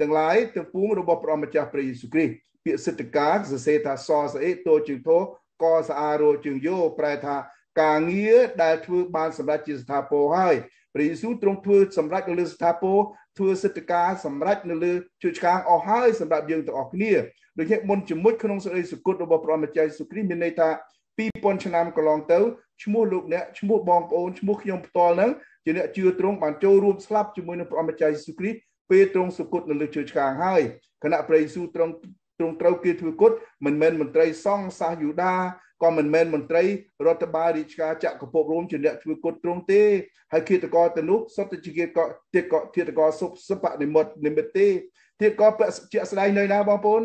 ទាំងឡាយទាំងពួងរបស់ព្រះម្ចាស់ព្រះយេស៊ូវគ្រីស្ទពាក្យសិទ្ធិការសរសេរថាសស្អេតូជើងធោកស្អារោជើងយោប្រែថាការងារដែលធ្វើបានសម្រាប់ជាស្ថាពរហើយព្រះយេស៊ូវទ្រង់ធ្វើសម្រាប់នៅលើស្ថាពរធ្វើសិទ្ធិការសម្រាប់នៅលើជួយឆ្កាងអស់ហើយសម្រាប់យើងទាំងអស់គ្នាដូចជាមុនជាមួយក្នុងសេចក្តីសុគតរបស់ព្រះម្ចាស់យេស៊ូវគ្រីស្ទមានន័យថា 2000ឆ្នាំកន្លងទៅឈ្មោះលោកអ្នកឈ្មោះបងប្អូនឈ្មោះខ្ញុំផ្ទាល់ហ្នឹងជាអ្នកជឿទ្រង់បានចូលរួមស្លាប់ជាមួយនឹងព្រះអម្ចាស់យេស៊ូវគ្រីស្ទពេលទ្រង់សុគតនៅលើជើងឆ្កាងហើយគណៈព្រះយេស៊ូវទ្រង់ទ្រង់ត្រូវគេធ្វើគុតមិនមែនមន្ត្រីសង្ឃសាសយូដាក៏មិនមែនមន្ត្រីរដ្ឋបាលរាជការចក្រភពរ៉ូមជាអ្នកធ្វើគុតទ្រង់ទេហើយគិតកោទៅនោះសុទ្ធតែជាគិតកោគិតកោគិតកោសុបសបនិមិត្តនិមិត្តទេគិតកោជាក់ស្ដែងនៅណាបងប្អូន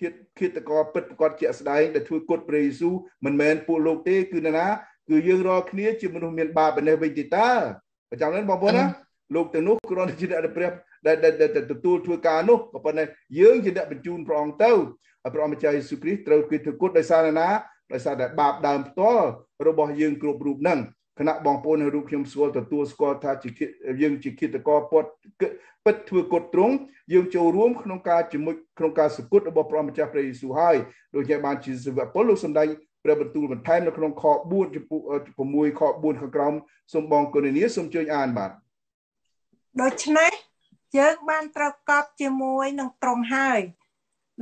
គិតគិតកោពិតប្រកបជាក់ស្ដែងដែលធ្វើគុតព្រះយេស៊ូវមិនមែនពួកលោកទេគឺណាគឺយើងរាល់គ្នាជាមនុស្សមានបាបនេះវិញទេតើប្រចាំនេះបងប្អូនណាលោកទាំងនោះគ្រាន់តែជាអ្នកព្រះដែលទទួលធ្វើការនោះក៏ប៉ុន្តែយើងជាអ្នកបញ្ជូនព្រះអង្គទៅហើយព្រះម្ចាស់យេស៊ូវគ្រីស្ទត្រូវគេធ្វើគុតដោយសារណាដោយសារតែបាបដើមផ្ទាល់របស់យើងគ្រប់រូបហ្នឹង គណៈបងប្អូននៅរូបខ្ញុំស្គាល់ទទួលស្គាល់ថាជាយើងជាគិតកោពតពិតធ្វើគុតត្រង់យើងចូលរួមក្នុងការជាមួយក្នុងការសគុតរបស់ព្រះម្ចាស់ព្រះយេស៊ូវហើយដូចជាបានជាសិវពលលោកសំដែងព្រះបន្ទូលបន្ថែមនៅក្នុងខ4ចំពោះ6ខ4ខាងក្រោមសូមបងគុណនីសូមជួយអានបាទដូច្នេះយើងបានត្រូវកប់ជាមួយនឹងត្រង់ហើយ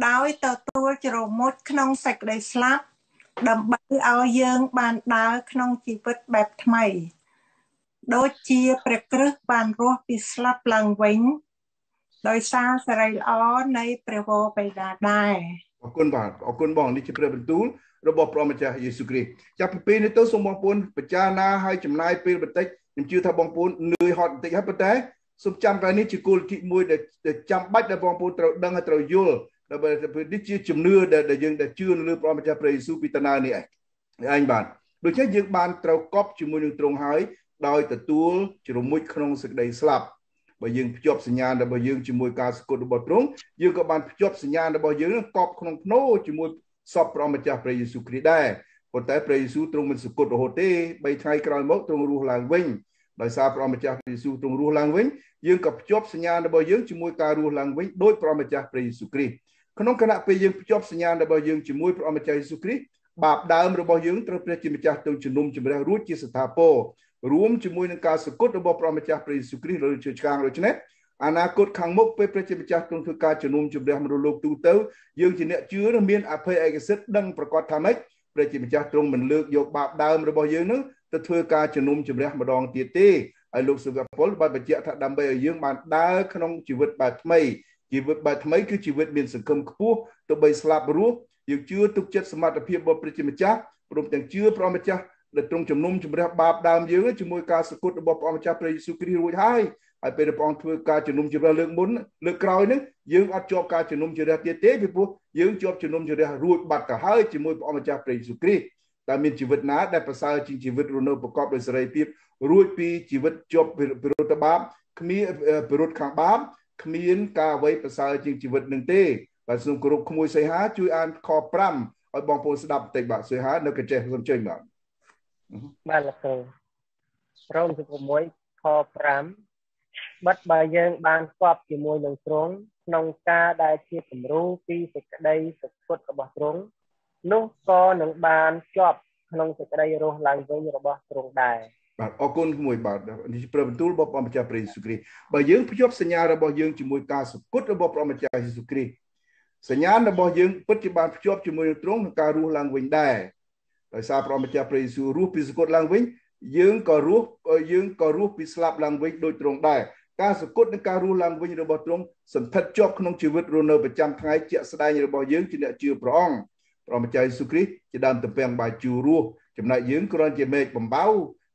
ដោយទទួលជ្រមុជក្នុងសេចក្តីស្លាប់ ដើម្បី ឲ្យយើងបានដើរក្នុងជីវិតបែបថ្មី ដូចជាព្រះគ្រិស្តបានរស់ពីស្លាប់ឡើងវិញដោយសារសេរីល្អនៃព្រះវរបិតាដែរអរគុណបាទអរគុណបងនេះជាព្រះបន្ទូលរបស់ព្រះម្ចាស់យេស៊ូវគ្រីស្ទចាប់ពីពេលនេះទៅសូមបងប្អូនពិចារណាឲ្យចំណាយពេលបន្តិចខ្ញុំជឿថាបងប្អូននឿយហត់បន្តិចហើយប៉ុន្តែសូមចាំតែនេះជាគោលទីមួយដែលចាំបាច់ដែលបងប្អូនត្រូវដឹងហើយត្រូវយល់ ដើម្បីនេះជាជំនឿដែលយើងដែលជឿលើព្រះម្ចាស់ព្រះយេស៊ូវពីតណានេះឯងបាទដូច្នេះយើងបានត្រូវកប់ជាមួយនឹងទ្រង់ហើយដោយទទួលជ្រមុជក្នុងសេចក្តីស្លាប់បើយើងភ្ជាប់សញ្ញាណរបស់យើងជាមួយការសគុតរបស់ទ្រង់យើងក៏បានភ្ជាប់សញ្ញាណរបស់យើងនឹងកប់ក្នុងភ្នោជាមួយសពព្រះម្ចាស់ព្រះយេស៊ូវគ្រីស្ទដែរប៉ុន្តែព្រះយេស៊ូវទ្រង់មិនសគុតរហូតទេ3ថ្ងៃក្រោយមកទ្រង់រស់ឡើងវិញដោយសារព្រះម្ចាស់ព្រះយេស៊ូវទ្រង់រស់ឡើងវិញយើងក៏ភ្ជាប់សញ្ញាណរបស់យើងជាមួយការរស់ឡើងវិញដោយព្រះម្ចាស់ព្រះយេស៊ូវគ្រីស្ទ ក្នុងគណៈពេលយើងភ្ជាប់សញ្ញាណរបស់យើងជាមួយព្រះម្ចាស់យេស៊ូវគ្រីស្ទបាបដើមរបស់យើងត្រូវព្រះជាម្ចាស់ទ្រង់ជំនុំជម្រះរួចជាស្ថាពររួមជាមួយនឹងការសគត់របស់ព្រះម្ចាស់ព្រះយេស៊ូវគ្រីស្ទលើជើឆ្កាងដូច្នេះអនាគតខាងមុខពេលព្រះជាម្ចាស់ទ្រង់ធ្វើការជំនុំជម្រះមនុស្សលោកទូទៅយើងជាអ្នកជឿនឹងមានអភ័យឯកសិទ្ធដឹងប្រកាសថាម៉េចព្រះជាម្ចាស់ទ្រង់មិនលើកយកបាបដើមរបស់យើងនឹងទៅធ្វើការជំនុំជម្រះម្ដងទៀតទេហើយលោកសុវពលបានបញ្ជាក់ថាដើម្បីឲ្យយើងបានដើរក្នុងជីវិតបែបថ្មី ជីវិតបែបថ្មីគឺជីវិតមានសង្គមខ្ពស់ទោះបីស្លាប់រស់យើងជឿទុកចិត្តសមត្ថភាពរបស់ព្រះជាម្ចាស់ព្រមទាំងជឿព្រះម្ចាស់ដែលទ្រង់ជំនុំជម្រះបាបដើមយើងជាមួយការសគត់របស់ព្រះម្ចាស់ព្រះយេស៊ូវគ្រីស្ទរួចហើយហើយពេលព្រះអង្គធ្វើការជំនុំជម្រះលើកមុនលើកក្រោយហ្នឹងយើងអត់ជាប់ការជំនុំជម្រះទៀតទេពីព្រោះយើងជាប់ជំនុំជម្រះរួចបាត់ទៅហើយជាមួយព្រះម្ចាស់ព្រះយេស៊ូវគ្រីស្ទតែមានជីវិតណាដែលប្រសើរជាងជីវិតរស់នៅប្រកបដោយសេរីភាពរួចពីជីវិតជាប់ពិរុទ្ធបាបគ្មានពិរុទ្ធខាងបាប គ្មានការអ្វីប្រសើរជាងជីវិតនឹងទេបាទសូមគោរពក្មួយសីហាជួយអានខ5ឲ្យបងប្អូនស្ដាប់បន្តិចបាទសីហានៅកញ្ចេះសូមជើញបាទបាទលោកគ្រូរ៉ូម16ខ5បិទបើយើងបានស្គាប់ជាមួយនឹងទ្រង់ក្នុងការដែលជាគំរូពីសេចក្តីសក្តិរបស់ទ្រង់នោះក៏នឹងបានជាប់ក្នុងសេចក្តីរស់ឡើងវិញរបស់ទ្រង់ដែរ បាទអរគុណមួយបាទនេះជាព្រះបន្ទូលរបស់ព្រះម្ចាស់ព្រះយេស៊ូវគ្រីស្ទបើយើងភ្ជាប់សញ្ញារបស់យើងជាមួយការសគត់របស់ព្រះម្ចាស់យេស៊ូវគ្រីស្ទសញ្ញារបស់យើងពិតជាបានភ្ជាប់ជាមួយនឹងទ្រង់ក្នុងការរស់ឡើងវិញដែរដោយសារព្រះម្ចាស់ព្រះយេស៊ូវរស់ពីសគត់ឡើងវិញយើងក៏រស់យើងក៏រស់ពីស្លាប់ឡើងវិញដូចទ្រង់ដែរការសគត់និងការរស់ឡើងវិញរបស់ទ្រង់សន្ធិដ្ឋជាប់ក្នុងជីវិតរស់នៅប្រចាំថ្ងៃជាក់ស្ដែងរបស់យើងជាអ្នកជឿព្រះអង្គព្រះម្ចាស់យេស៊ូវគ្រីស្ទជាដើមទំពាំងបាយជូររស់ចំណែកយើងគ្រាន់ជាមេឃបំបៅ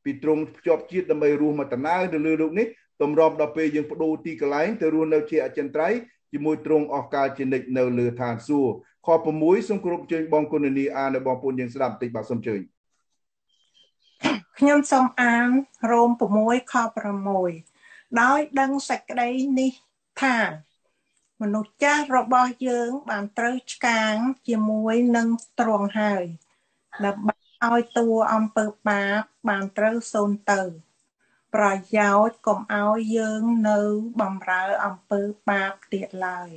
ពីទ្រង់ភ្ជាប់ជាតិដើម្បីរស់មកដំណើរទៅលើលោកនេះតម្រាំដល់ពេលយើងបដូរទីកន្លែងទៅរស់នៅជាអចិន្ត្រៃយ៍ជាមួយទ្រង់អស់កាលជានិច្ចនៅលើឋានសួគ៌ខ6សូមគោរពជើញបងគុណនីអានដល់បងប្អូនយើងស្ដាប់បន្តិចបាទសូមជើញខ្ញុំសូមអានរ៉ូម6ខ6ដោយដឹងសេចក្តីនេះថាមនុស្សចាស់របស់យើងបានត្រូវឆ្កាងជាមួយនឹងទ្រង់ហើយដើម្បី ឲ្យតួអំពើបាបបានត្រូវសូន្យទៅ ប្រយោជន៍កុំឲ្យយើងនៅបំរើអំពើបាបទៀតឡើយ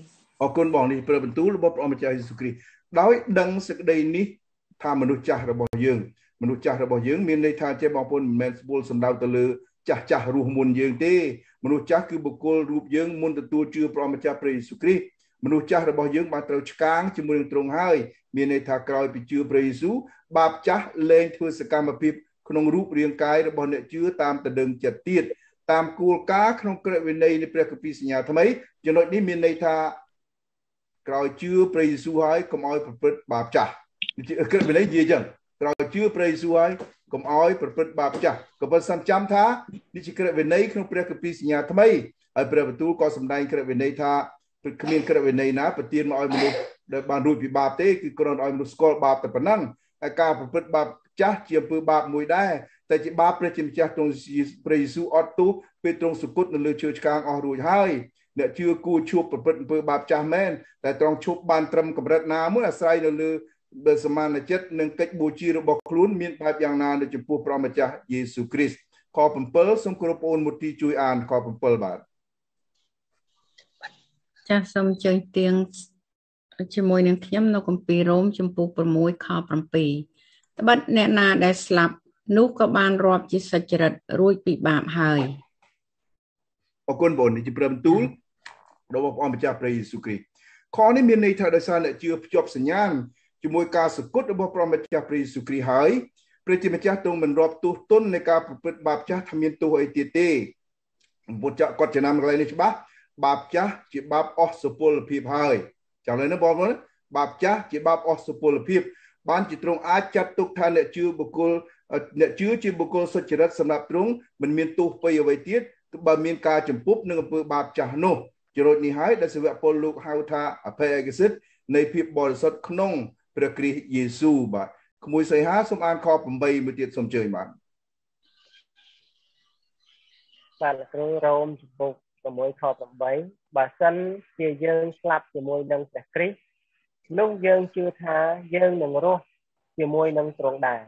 អរគុណបងនេះព្រះបន្ទូលរបស់ព្រះម្ចាស់យេស៊ូវគ្រីស្ទដោយដឹងសេចក្តីនេះថាមនុស្សចាស់របស់យើងមនុស្សចាស់របស់យើងមានន័យថាចេះបងប្អូនមិនមែនស្ពួលសំដៅទៅលើចាស់ចាស់រស់មុនយើងទេមនុស្សចាស់គឺបុគ្គលរូបយើងមុនទទួលជឿព្រះម្ចាស់ព្រះយេស៊ូវគ្រីស្ទ មនុស្សចាស់របស់យើងបានត្រូវឆ្កាងជាមួយនឹងទ្រង់ហើយមានន័យថាក្រោយពីជឿព្រះយេស៊ូវបាបចាស់លែងធ្វើសកម្មភាពក្នុងរូបរាងកាយរបស់អ្នកជឿតាមតដឹងចិត្តទៀតតាមគោលការណ៍ក្នុងក្រឹតវិន័យនៃព្រះគម្ពីរសញ្ញាថ្មីចំណុចនេះមានន័យថាក្រោយជឿព្រះយេស៊ូវហើយកុំឲ្យប្រព្រឹត្តបាបចាស់ក្រឹតវិន័យនិយាយចឹងក្រោយជឿព្រះយេស៊ូវហើយកុំឲ្យប្រព្រឹត្តបាបចាស់ក៏ប៉ុន្តែសំចាំថានេះជាក្រឹតវិន័យក្នុងព្រះគម្ពីរសញ្ញាថ្មីហើយព្រះបន្ទូលក៏សម្ដែងក្រឹតវិន័យថា គ្មានក្រឹតវិន័យណាប្រទានមកឲ្យមនុស្សដែលបានរួចពីបាបទេគឺគ្រាន់ឲ្យមនុស្សស្គាល់បាបតែប៉ុណ្ណឹងហើយការប្រព្រឹត្តបាបចាស់ជាអំពើបាបមួយដែរតែជាបាបព្រះជាម្ចាស់ទ្រង់ព្រះយេស៊ូវអត់ទោសពេលទ្រង់សុគតនៅលើឈើឆ្កាងអស់រួចហើយអ្នកជឿគួរឈប់ប្រព្រឹត្តអំពើបាបចាស់មែនតែទ្រង់ឈប់បានត្រឹមកម្រិតណាមួយអាស្រ័យនៅលើបើសមានចិត្តនិងកិច្ចបូជារបស់ខ្លួនមានបែបយ៉ាងណានៅចំពោះព្រះម្ចាស់យេស៊ូវគ្រីស្ទខ7សូមគោរពអូនមុទីជួយអានខ7បាទ ចាសសូមជើញទៀងជាមួយនឹងខ្ញុំនៅគម្ពីររ៉ូមចំពោះ6ខ7ត្បិតអ្នកណាដែលស្លាប់នោះក៏បានរាប់ជាសុចរិតរួចពីបាបហើយអរគុណបងនេះជាព្រមទូលរបស់ព្រះម្ចាស់ព្រះយេស៊ូវគ្រីស្ទខនេះមានន័យថាដោយសារអ្នកជឿភ្ជាប់សញ្ញាណជាមួយការសគត់របស់ព្រះម្ចាស់ព្រះយេស៊ូវគ្រីស្ទហើយព្រះជាម្ចាស់ទ្រង់មិនរាប់ទោសទណ្ឌនៃការប្រព្រឹត្តបាបចាស់ថាមានទោសអីទៀតទេពុទ្ធគាត់ចំណាំកន្លែងនេះច្បាស់ បាបចាស់ជាបាបអស់សុពលភាពហើយចាំឡើយណាបងប្អូនបាបចាស់ជាបាបអស់សុពលភាព បានជាទ្រង់អាចចាត់ទុកថាអ្នកជឿបុគ្គលអ្នកជឿជាបុគ្គលសុចរិតសម្រាប់ទ្រង់មិនមានទោសពៃអ្វីទៀតបើមានការចំពុបនឹងអំពើបាបចាស់នោះជារូចនេះហើយដែលសាវកពលលោកហៅថាអភ័យឯកសិទ្ធនៃភាពបរិសុទ្ធក្នុងព្រះគ្រីស្ទយេស៊ូវបាទក្មួយសីហាសូមអានខ8មួយទៀតសូមជើញបាទបាទលោកគ្រូរ៉ូមចំពុក 6ខ8បើសិនជាយើងស្លាប់ជាមួយនឹងព្រះគ្រីស្ទនោះយើងជឿថាយើងនឹងរស់ជាមួយនឹងទ្រង់ដែរ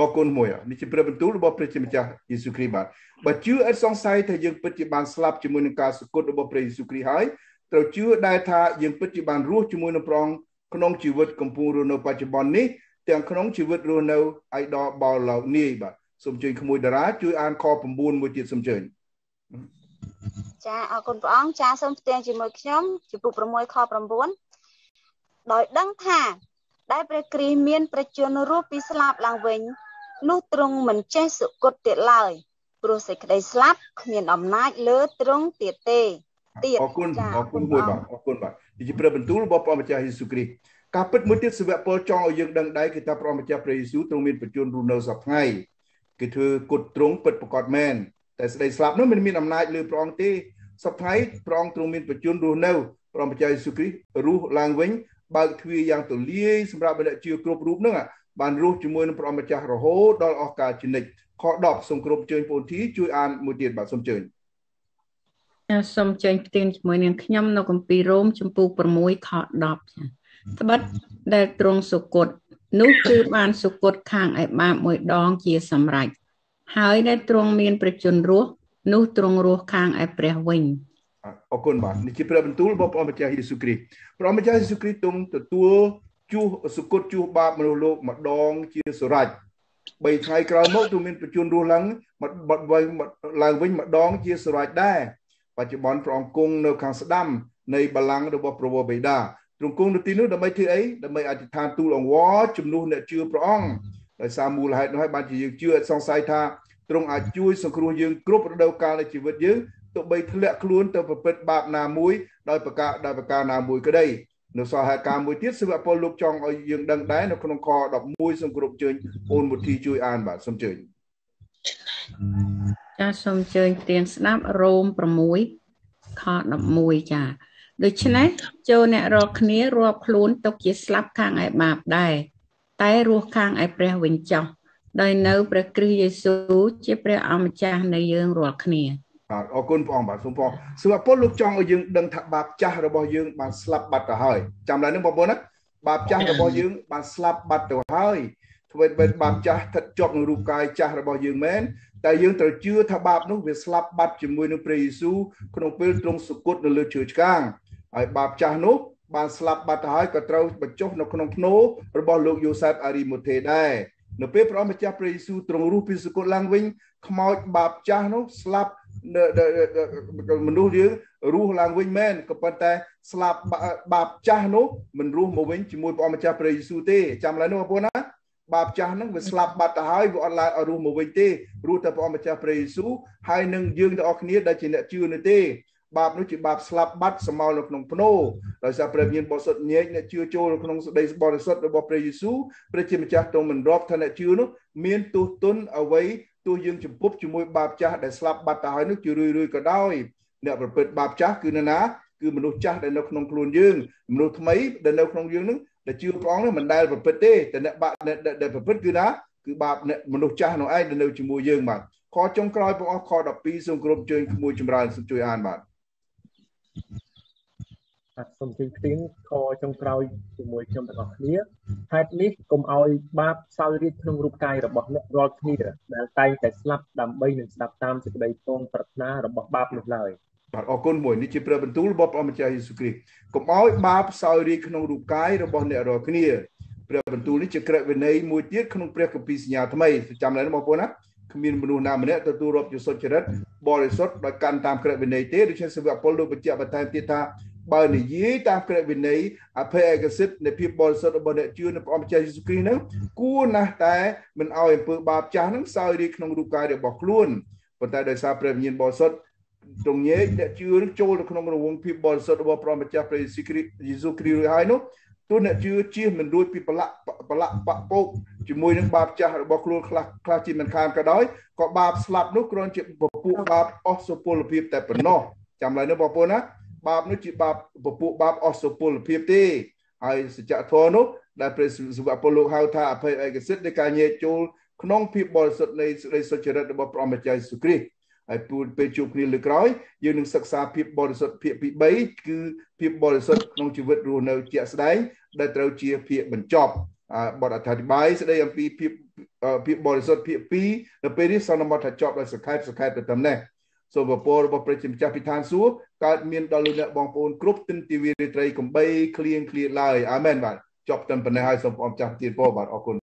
អរគុណមួយនេះជាព្រះបន្ទូលរបស់ព្រះជាម្ចាស់យេស៊ូវគ្រីស្ទបាទបើជឿឥតសង្ស័យថាយើងពិតជាបានស្លាប់ជាមួយនឹងការសគត់របស់ព្រះយេស៊ូវគ្រីស្ទហើយត្រូវជឿដែរថាយើងពិតជាបានរស់ជាមួយនឹងព្រះអង្គក្នុងជីវិតកំពុងរស់នៅបច្ចុប្បន្ននេះទាំងក្នុងជីវិតរស់នៅអៃដល់បោឡោនីបាទសូមជួយក្មួយតារាជួយអានខ9មួយទៀតសូមជើញ ចាអរគុណព្រះអង្គចាសូមផ្ទៀងជាមួយខ្ញុំជំពូក6ខ9ដោយដឹងថាដែលព្រះគ្រីស្ទមានប្រជជនរស់ពីស្លាប់ឡើងវិញនោះទ្រង់មិនចេះសុគតទៀតឡើយព្រោះសេចក្តីស្លាប់គ្មានអំណាចលើទ្រង់ទៀតទេទៀតអរគុណអរគុណមួយបាទអរគុណបាទនេះជាព្រះបន្ទូលរបស់ព្រះម្ចាស់យេស៊ូវគ្រីស្ទការពិតមួយទៀតសាវកពលចង់ឲ្យយើងដឹងដែរគឺថាព្រះម្ចាស់ព្រះយេស៊ូវទ្រង់មានប្រជជនរស់នៅសពថ្ងៃគឺធ្វើគុតទ្រង់ពិតប្រកបមែន តែសេចក្តីស្លាប់នោះមិនមានអំណាចលើព្រះអង្គទេសពថ្ងៃព្រះអង្គទ្រង់មានប្រជជនរស់នៅព្រះម្ចាស់យេស៊ូវគ្រីស្ទរស់ឡើងវិញបើកទ្វារយ៉ាងទូលាយសម្រាប់អ្នកជឿគ្រប់រូបនឹងបានរស់ជាមួយនឹងព្រះម្ចាស់រហូតដល់អស់កលជានិច្ចខ10សូមគ្រប់ជើញបងធីជួយអានមួយទៀតបាទសូមជើញចាសូមជើញផ្ទៀងជាមួយនឹងខ្ញុំនៅគម្ពីររ៉ូមចំពោះ6ខ10ចាត្បិតដែលទ្រង់សុគតនោះគឺបានសុគតខាងឯបាបមួយដងជាសម្រេច ហើយដែលទ្រង់មានប្រជញ្ញរស់នោះទ្រង់រស់ខាងឯព្រះវិញអរគុណបាទនេះជាព្រះបន្ទូលរបស់ព្រះម្ចាស់យេស៊ូវគ្រីស្ទព្រះម្ចាស់យេស៊ូវគ្រីស្ទទ្រង់ទទួលជួសសុគតជួសបាបមនុស្សលោកម្ដងជាសរ៉ាច់3ថ្ងៃក្រោយមកទ្រង់មានប្រជញ្ញរស់ឡើងបាត់វិញឡើងវិញម្ដងជាសរ៉ាច់ដែរបច្ចុប្បន្នព្រះអង្គគង់នៅខាងស្ដាំនៃបល្ល័ង្ករបស់ព្រះបិតាទ្រង់គង់នៅទីនោះដើម្បីធ្វើអីដើម្បីអធិដ្ឋានទូលអង្វរជំនួសអ្នកជឿព្រះអង្គ ដោយសារមូលហេតុនោះហើយបានជាយើងជឿអត់សង្ស័យថាទ្រង់អាចជួយសង្គ្រោះយើងគ្រប់រដូវកាលនៃជីវិតយើងទោះបីធ្លាក់ខ្លួនទៅប្រព្រឹត្តបាបណាមួយដោយប្រការដោយប្រការណាមួយក្តីនៅសហេតុការមួយទៀតសិវពលលោកចង់ឲ្យយើងដឹងដែរនៅក្នុងខ11សូមគ្រប់ជើញអូនមុធីជួយអានបាទសូមជើញចាសូមជើញទៀងស្ដាប់រ៉ូម6ខ11ចាដូច្នេះចូលអ្នករាល់គ្នារាប់ខ្លួនទុកជាស្លាប់ខាងឯបាបដែរ តែរស់ខាងឯព្រះវិញចោះដោយនៅព្រះគ្រីស្ទយេស៊ូវជាព្រះអម្ចាស់នៃយើងរាល់គ្នាបាទអរគុណព្រះអង្គបាទសូមព្រះសូមអពលលោកចង់ឲ្យយើងដឹងថាបាបចាស់របស់យើងបានស្លាប់បាត់ទៅហើយចាំឡើយនឹងបងប្អូនណាបាបចាស់របស់យើងបានស្លាប់បាត់ទៅហើយធ្វើឲ្យបាបចាស់ស្ថិតជាប់នឹងរូបកាយចាស់របស់យើងមែនតែយើងត្រូវជឿថាបាបនោះវាស្លាប់បាត់ជាមួយនឹងព្រះយេស៊ូវក្នុងពេលទ្រង់សុគតនៅលើឈើឆ្កាងហើយបាបចាស់នោះ បានស្លាប់បាត់ទៅហើយក៏ត្រូវបញ្ចុះនៅក្នុងភ្នោរបស់លោកយូសែបអារីម៉ូថេដែរនៅពេលព្រះម្ចាស់ព្រះយេស៊ូវទ្រង់រស់ពីសុគតឡើងវិញខ្មោចបាបចាស់នោះស្លាប់មនុស្សយើងរស់ឡើងវិញមែនក៏ប៉ុន្តែស្លាប់បាបចាស់នោះមិនរស់មកវិញជាមួយព្រះម្ចាស់ព្រះយេស៊ូវទេចាំឡើយនោះបងប្អូនណាបាបចាស់ហ្នឹងវាស្លាប់បាត់ទៅហើយវាអត់ឡើងរស់មកវិញទេរស់តែព្រះម្ចាស់ព្រះយេស៊ូវហើយនឹងយើងទាំងអស់គ្នាដែលជាអ្នកជឿនោះទេ បាបនោះជាបាបស្លាប់បាត់សមោលនៅក្នុងភ្នោដោយសារព្រះវិញ្ញាណបរិសុទ្ធញែកអ្នកជឿចូលនៅក្នុងសេចក្តីបរិសុទ្ធរបស់ព្រះយេស៊ូវព្រះជាម្ចាស់ទ្រង់មិនរាប់ថាអ្នកជឿនោះមានទោសទណ្ឌអ្វីទោះយើងចំពប់ជាមួយបាបចាស់ដែលស្លាប់បាត់ទៅហើយនោះជារឿយរឿយក៏ដោយអ្នកប្រព្រឹត្តបាបចាស់គឺនរណាគឺមនុស្សចាស់ដែលនៅក្នុងខ្លួនយើងមនុស្សថ្មីដែលនៅក្នុងយើងនឹងដែលជឿព្រះអង្គនេះមិនដែលប្រព្រឹត្តទេតែអ្នកបាបដែលប្រព្រឹត្តគឺណាគឺបាបអ្នកមនុស្សចាស់នោះឯងដែលនៅជាមួយយើងបាទខចុងក្រោយព្រះអង្គខ12សូមគោរពជើញក្មួយចម្រើនសូមជួយអានបាទ បាទសូមជើញផ្ទៀងខចុងក្រោយជាមួយខ្ញុំទាំងអស់គ្នាហេតុនេះកុំឲ្យបាបសោយរាជក្នុងរូបកាយរបស់អ្នករាល់គ្នាដែលតែងតែស្លាប់ដើម្បីនឹងស្ដាប់តាមសេចក្តីពងប្រាថ្នារបស់បាបនោះឡើយបាទអរគុណមួយនេះជាព្រះបន្ទូលរបស់ព្រះម្ចាស់យេស៊ូវគ្រីស្ទកុំឲ្យបាបសោយរាជក្នុងរូបកាយរបស់អ្នករាល់គ្នាព្រះបន្ទូលនេះជាក្រឹតវិន័យមួយទៀតក្នុងព្រះគម្ពីរសញ្ញាថ្មីចាំឡើងបងប្អូនណា គ្មានមនុស្សណាម្នាក់ទទួលរាប់ជាសុចរិតបរិសុទ្ធដោយកាន់តាមក្រឹតវិន័យទេដូច្នេះសាវកពលលោកបញ្ជាក់បន្ថែមទៀតថាបើនិយាយតាមក្រឹតវិន័យអភ័យឯកសិទ្ធនៃភាពបរិសុទ្ធរបស់អ្នកជឿនៅព្រះអង្គម្ចាស់យេស៊ូវគ្រីស្ទហ្នឹងគួរណាស់តែមិនឲ្យអំពើបាបចាស់ហ្នឹងសោយរាជក្នុងរូបកាយរបស់ខ្លួនប៉ុន្តែដោយសារព្រះវិញ្ញាណបរិសុទ្ធទ្រង់ញែកអ្នកជឿចូលទៅក្នុងរង្វង់ភាពបរិសុទ្ធរបស់ព្រះម្ចាស់ព្រះយេស៊ូវគ្រីស្ទយេស៊ូវគ្រីស្ទហើយនោះ ទោះអ្នកជឿជៀសមិនរួចពីប្រឡាក់ប្រឡាក់បាក់ពោកជាមួយនឹងបាបចាស់របស់ខ្លួនខ្លះខ្លះជាមិនខានក៏ដោយក៏បាបស្លាប់នោះគ្រាន់ជាពពួកបាបអស់សុពលភាពតែប៉ុណ្ណោះចាំឡើយនោះបងប្អូនណាបាបនោះជាបាបពពួកបាបអស់សុពលភាពទេហើយសច្ចធម៌នោះដែលព្រះសិវៈពលលោកហៅថាអភ័យឯកសិទ្ធនៃការញែកចូលក្នុងភាពបរិសុទ្ធនៃសេចក្តីសុចរិតរបស់ព្រះម្ចាស់យេស៊ូវគ្រីស្ទ ហើយពេលជួបគ្នាលើក្រោយយើងនឹងសិក្សាភាពបរិសុទ្ធភាគទី3គឺភាពបរិសុទ្ធក្នុងជីវិតរស់នៅជាក់ស្ដែងដែលត្រូវជាភាគបញ្ចប់បទអធិប្បាយស្ដីអំពីភាពភាពបរិសុទ្ធភាគ2នៅពេលនេះសន្មតថាចប់ដោយសង្ខេបសង្ខេបទៅតាមនេះសូមពររបស់ព្រះជាម្ចាស់ពិធានសួរកើតមានដល់លោកអ្នកបងប្អូនគ្រប់ទិនទិវារាត្រីកំបីគ្លៀងគ្លៀតឡើយអាមែនបាទចប់តែប៉ុណ្ណេះហើយសូមព្រះម្ចាស់ទានពរបាទអរគុណ